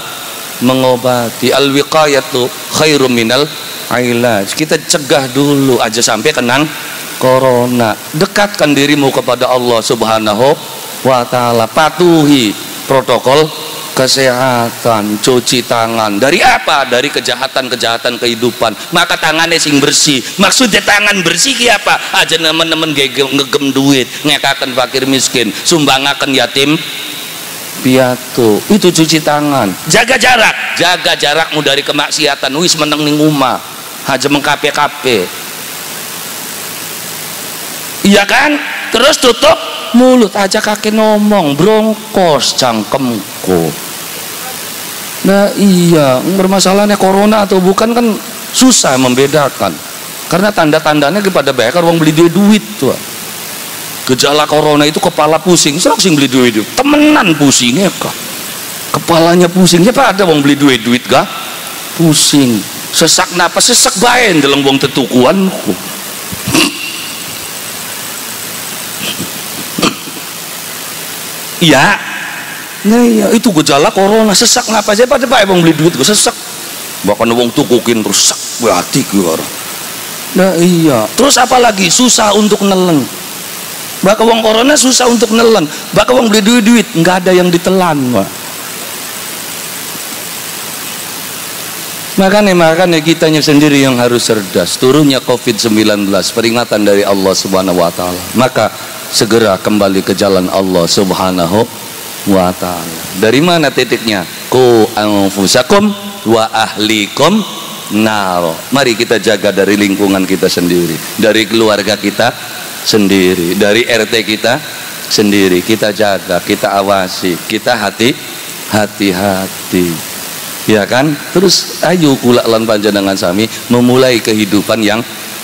mengobati. Al wiqayatu khairum minal ilaj. Kita cegah dulu aja sampai kenang corona. Dekatkan dirimu kepada Allah Subhanahu wa taala. Patuhi protokol kesehatan cuci tangan. Dari apa? Dari kejahatan-kejahatan kehidupan. Maka tangannya sing bersih. Maksudnya tangan bersih ki apa? Aja nemen-nemen ngegem duit ngekakan fakir miskin sumbangakan yatim piatu. Itu cuci tangan. Jaga jarak. Jaga jarakmu dari kemaksiatan. Wis meneng ning umah aja mengkape-kape. Iya kan? Terus tutup mulut aja kaki ngomong brongkos cangkemku Nah iya, bermasalahnya corona atau bukan kan susah membedakan. Karena tanda-tandanya kepada bayar uang beli duit duit tuh. Gejala corona itu kepala pusing, serok sing beli duit duit. Temenan pusingnya kah? Kepalanya pusing, siapa ada uang beli duit duit gak? Pusing. Sesak napas, sesak bayan dalam uang tetukuanku. Iya, Nah iya itu gejala corona sesak. Ngapa aja pada pak bang beli duit gue sesak. Bahkan wong tukukin terus sak berarti gue Nah iya. Terus apalagi susah untuk nelen. Bahkan wong corona susah untuk nelen. Bahkan wong beli duit duit nggak ada yang ditelan wah. Makanya makanya kitanya sendiri yang harus cerdas. Turunnya COVID-19 peringatan dari Allah Subhanahu wa taala. Maka segera kembali ke jalan Allah Subhanahu wa ta'ala. Dari mana titiknya? Ku anfusakum wa ahlikum naro mari kita jaga dari lingkungan kita sendiri dari keluarga kita sendiri dari RT kita sendiri. Kita jaga kita awasi kita hati hati-hati. Ya kan? Terus ayo kula lan panjenengan sami memulai kehidupan yang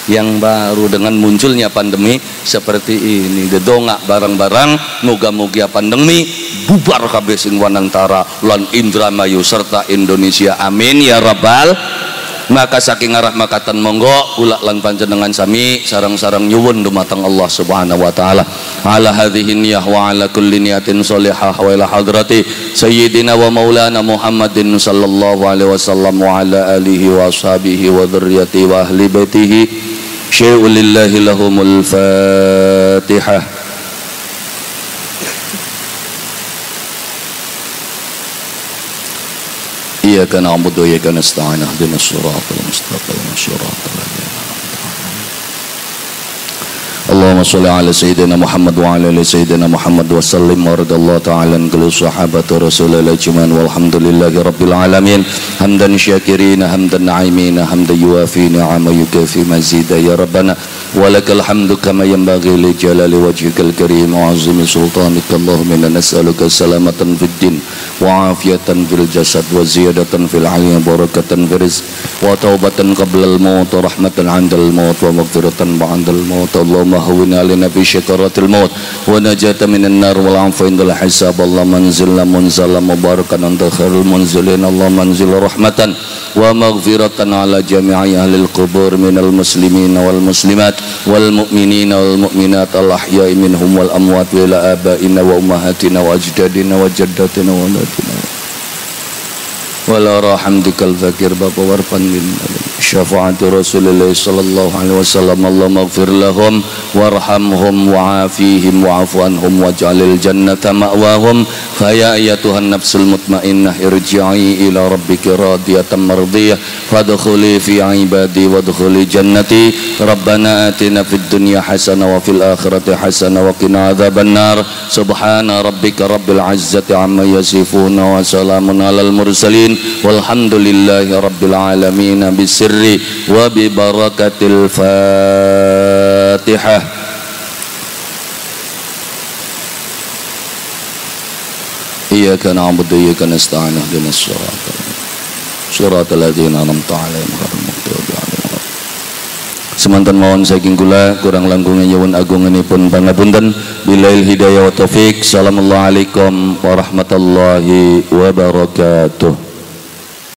yang baru dengan munculnya pandemi seperti ini. Dedongak barang-barang moga-moga pandemi bubar kabeh sing wanantara. Lan Indramayu serta Indonesia. Amin ya rabbal maka saking arah makatan monggo kula lan panjenengan sami sarang-sarang nyuwun dumateng Allah Subhanahu wa taala. Ala hadhihi niyah wa ala kulli niyatin shalihah wa ila hadrati sayyidina wa maulana Muhammadin sallallahu alaihi wasallam wa ala alihi wa ashabihi wa dzurriyyati wa ahli baitihi. Syai'un lillahi lahumul fatihah إياك نعبد وإياك نستعين اهدنا الصراط المستقيم صراط الذين اللهم صل على سيدنا محمد وعلى آل سيدنا محمد وسلم ورد الله تعالى عن كل صحابة رسول الله أجمعين والحمد لله رب العالمين. حمدا شاكرين حمدا نعيمين حمدا يوافي نعم يكافي مزيدا. يا ربنا ولك الحمد كما ينبغي لجلال وجهك الكريم وعظيم سلطانك اللهم انا نسألك سلامة في الدين وعافية في الجسد وزيادة في العلم وبركة في الرزق وتوبة قبل الموت ورحمة عند الموت ومغفرة بعد الموت اللهم هون علينا في شكرات الموت ونجاة من النار والعفو عند الحساب اللهم انزلنا منزلا مباركا انت خير المنزلين اللهم انزل رحمة ومغفرة على جميع أهل القبور من المسلمين والمسلمات والمؤمنين والمؤمنات الأحياء منهم والأموات وإلى آبائنا وأمهاتنا وأجدادنا وجداتنا وولادنا. ولا رحمتك الفقير بابا وارفع منا شفاعة رسول الله صلى الله عليه وسلم اللهم اغفر لهم وارحمهم وعافيهم وعف عنهم واجعل الجنة مأواهم فيا أيتها النفس المطمئنة ارجعي إلى ربك راضية مرضية فادخلي في عبادي وادخلي جنتي ربنا آتنا في الدنيا حسنة وفي الآخرة حسنة وقنا عذاب النار سبحان ربك رب العزة عما يصفون وسلام على المرسلين والحمد لله رب العالمين بسر البر وببركة الفاتحة إياك نعبد وإياك نستعين اهدنا الصراط صراط الذين أنعمت عليهم غير المغضوب عليهم Semantan mawon saking kula kurang langkungnya nyuwun agunganipun pangapunten bilail hidayah wa taufik. Assalamualaikum warahmatullahi wabarakatuh.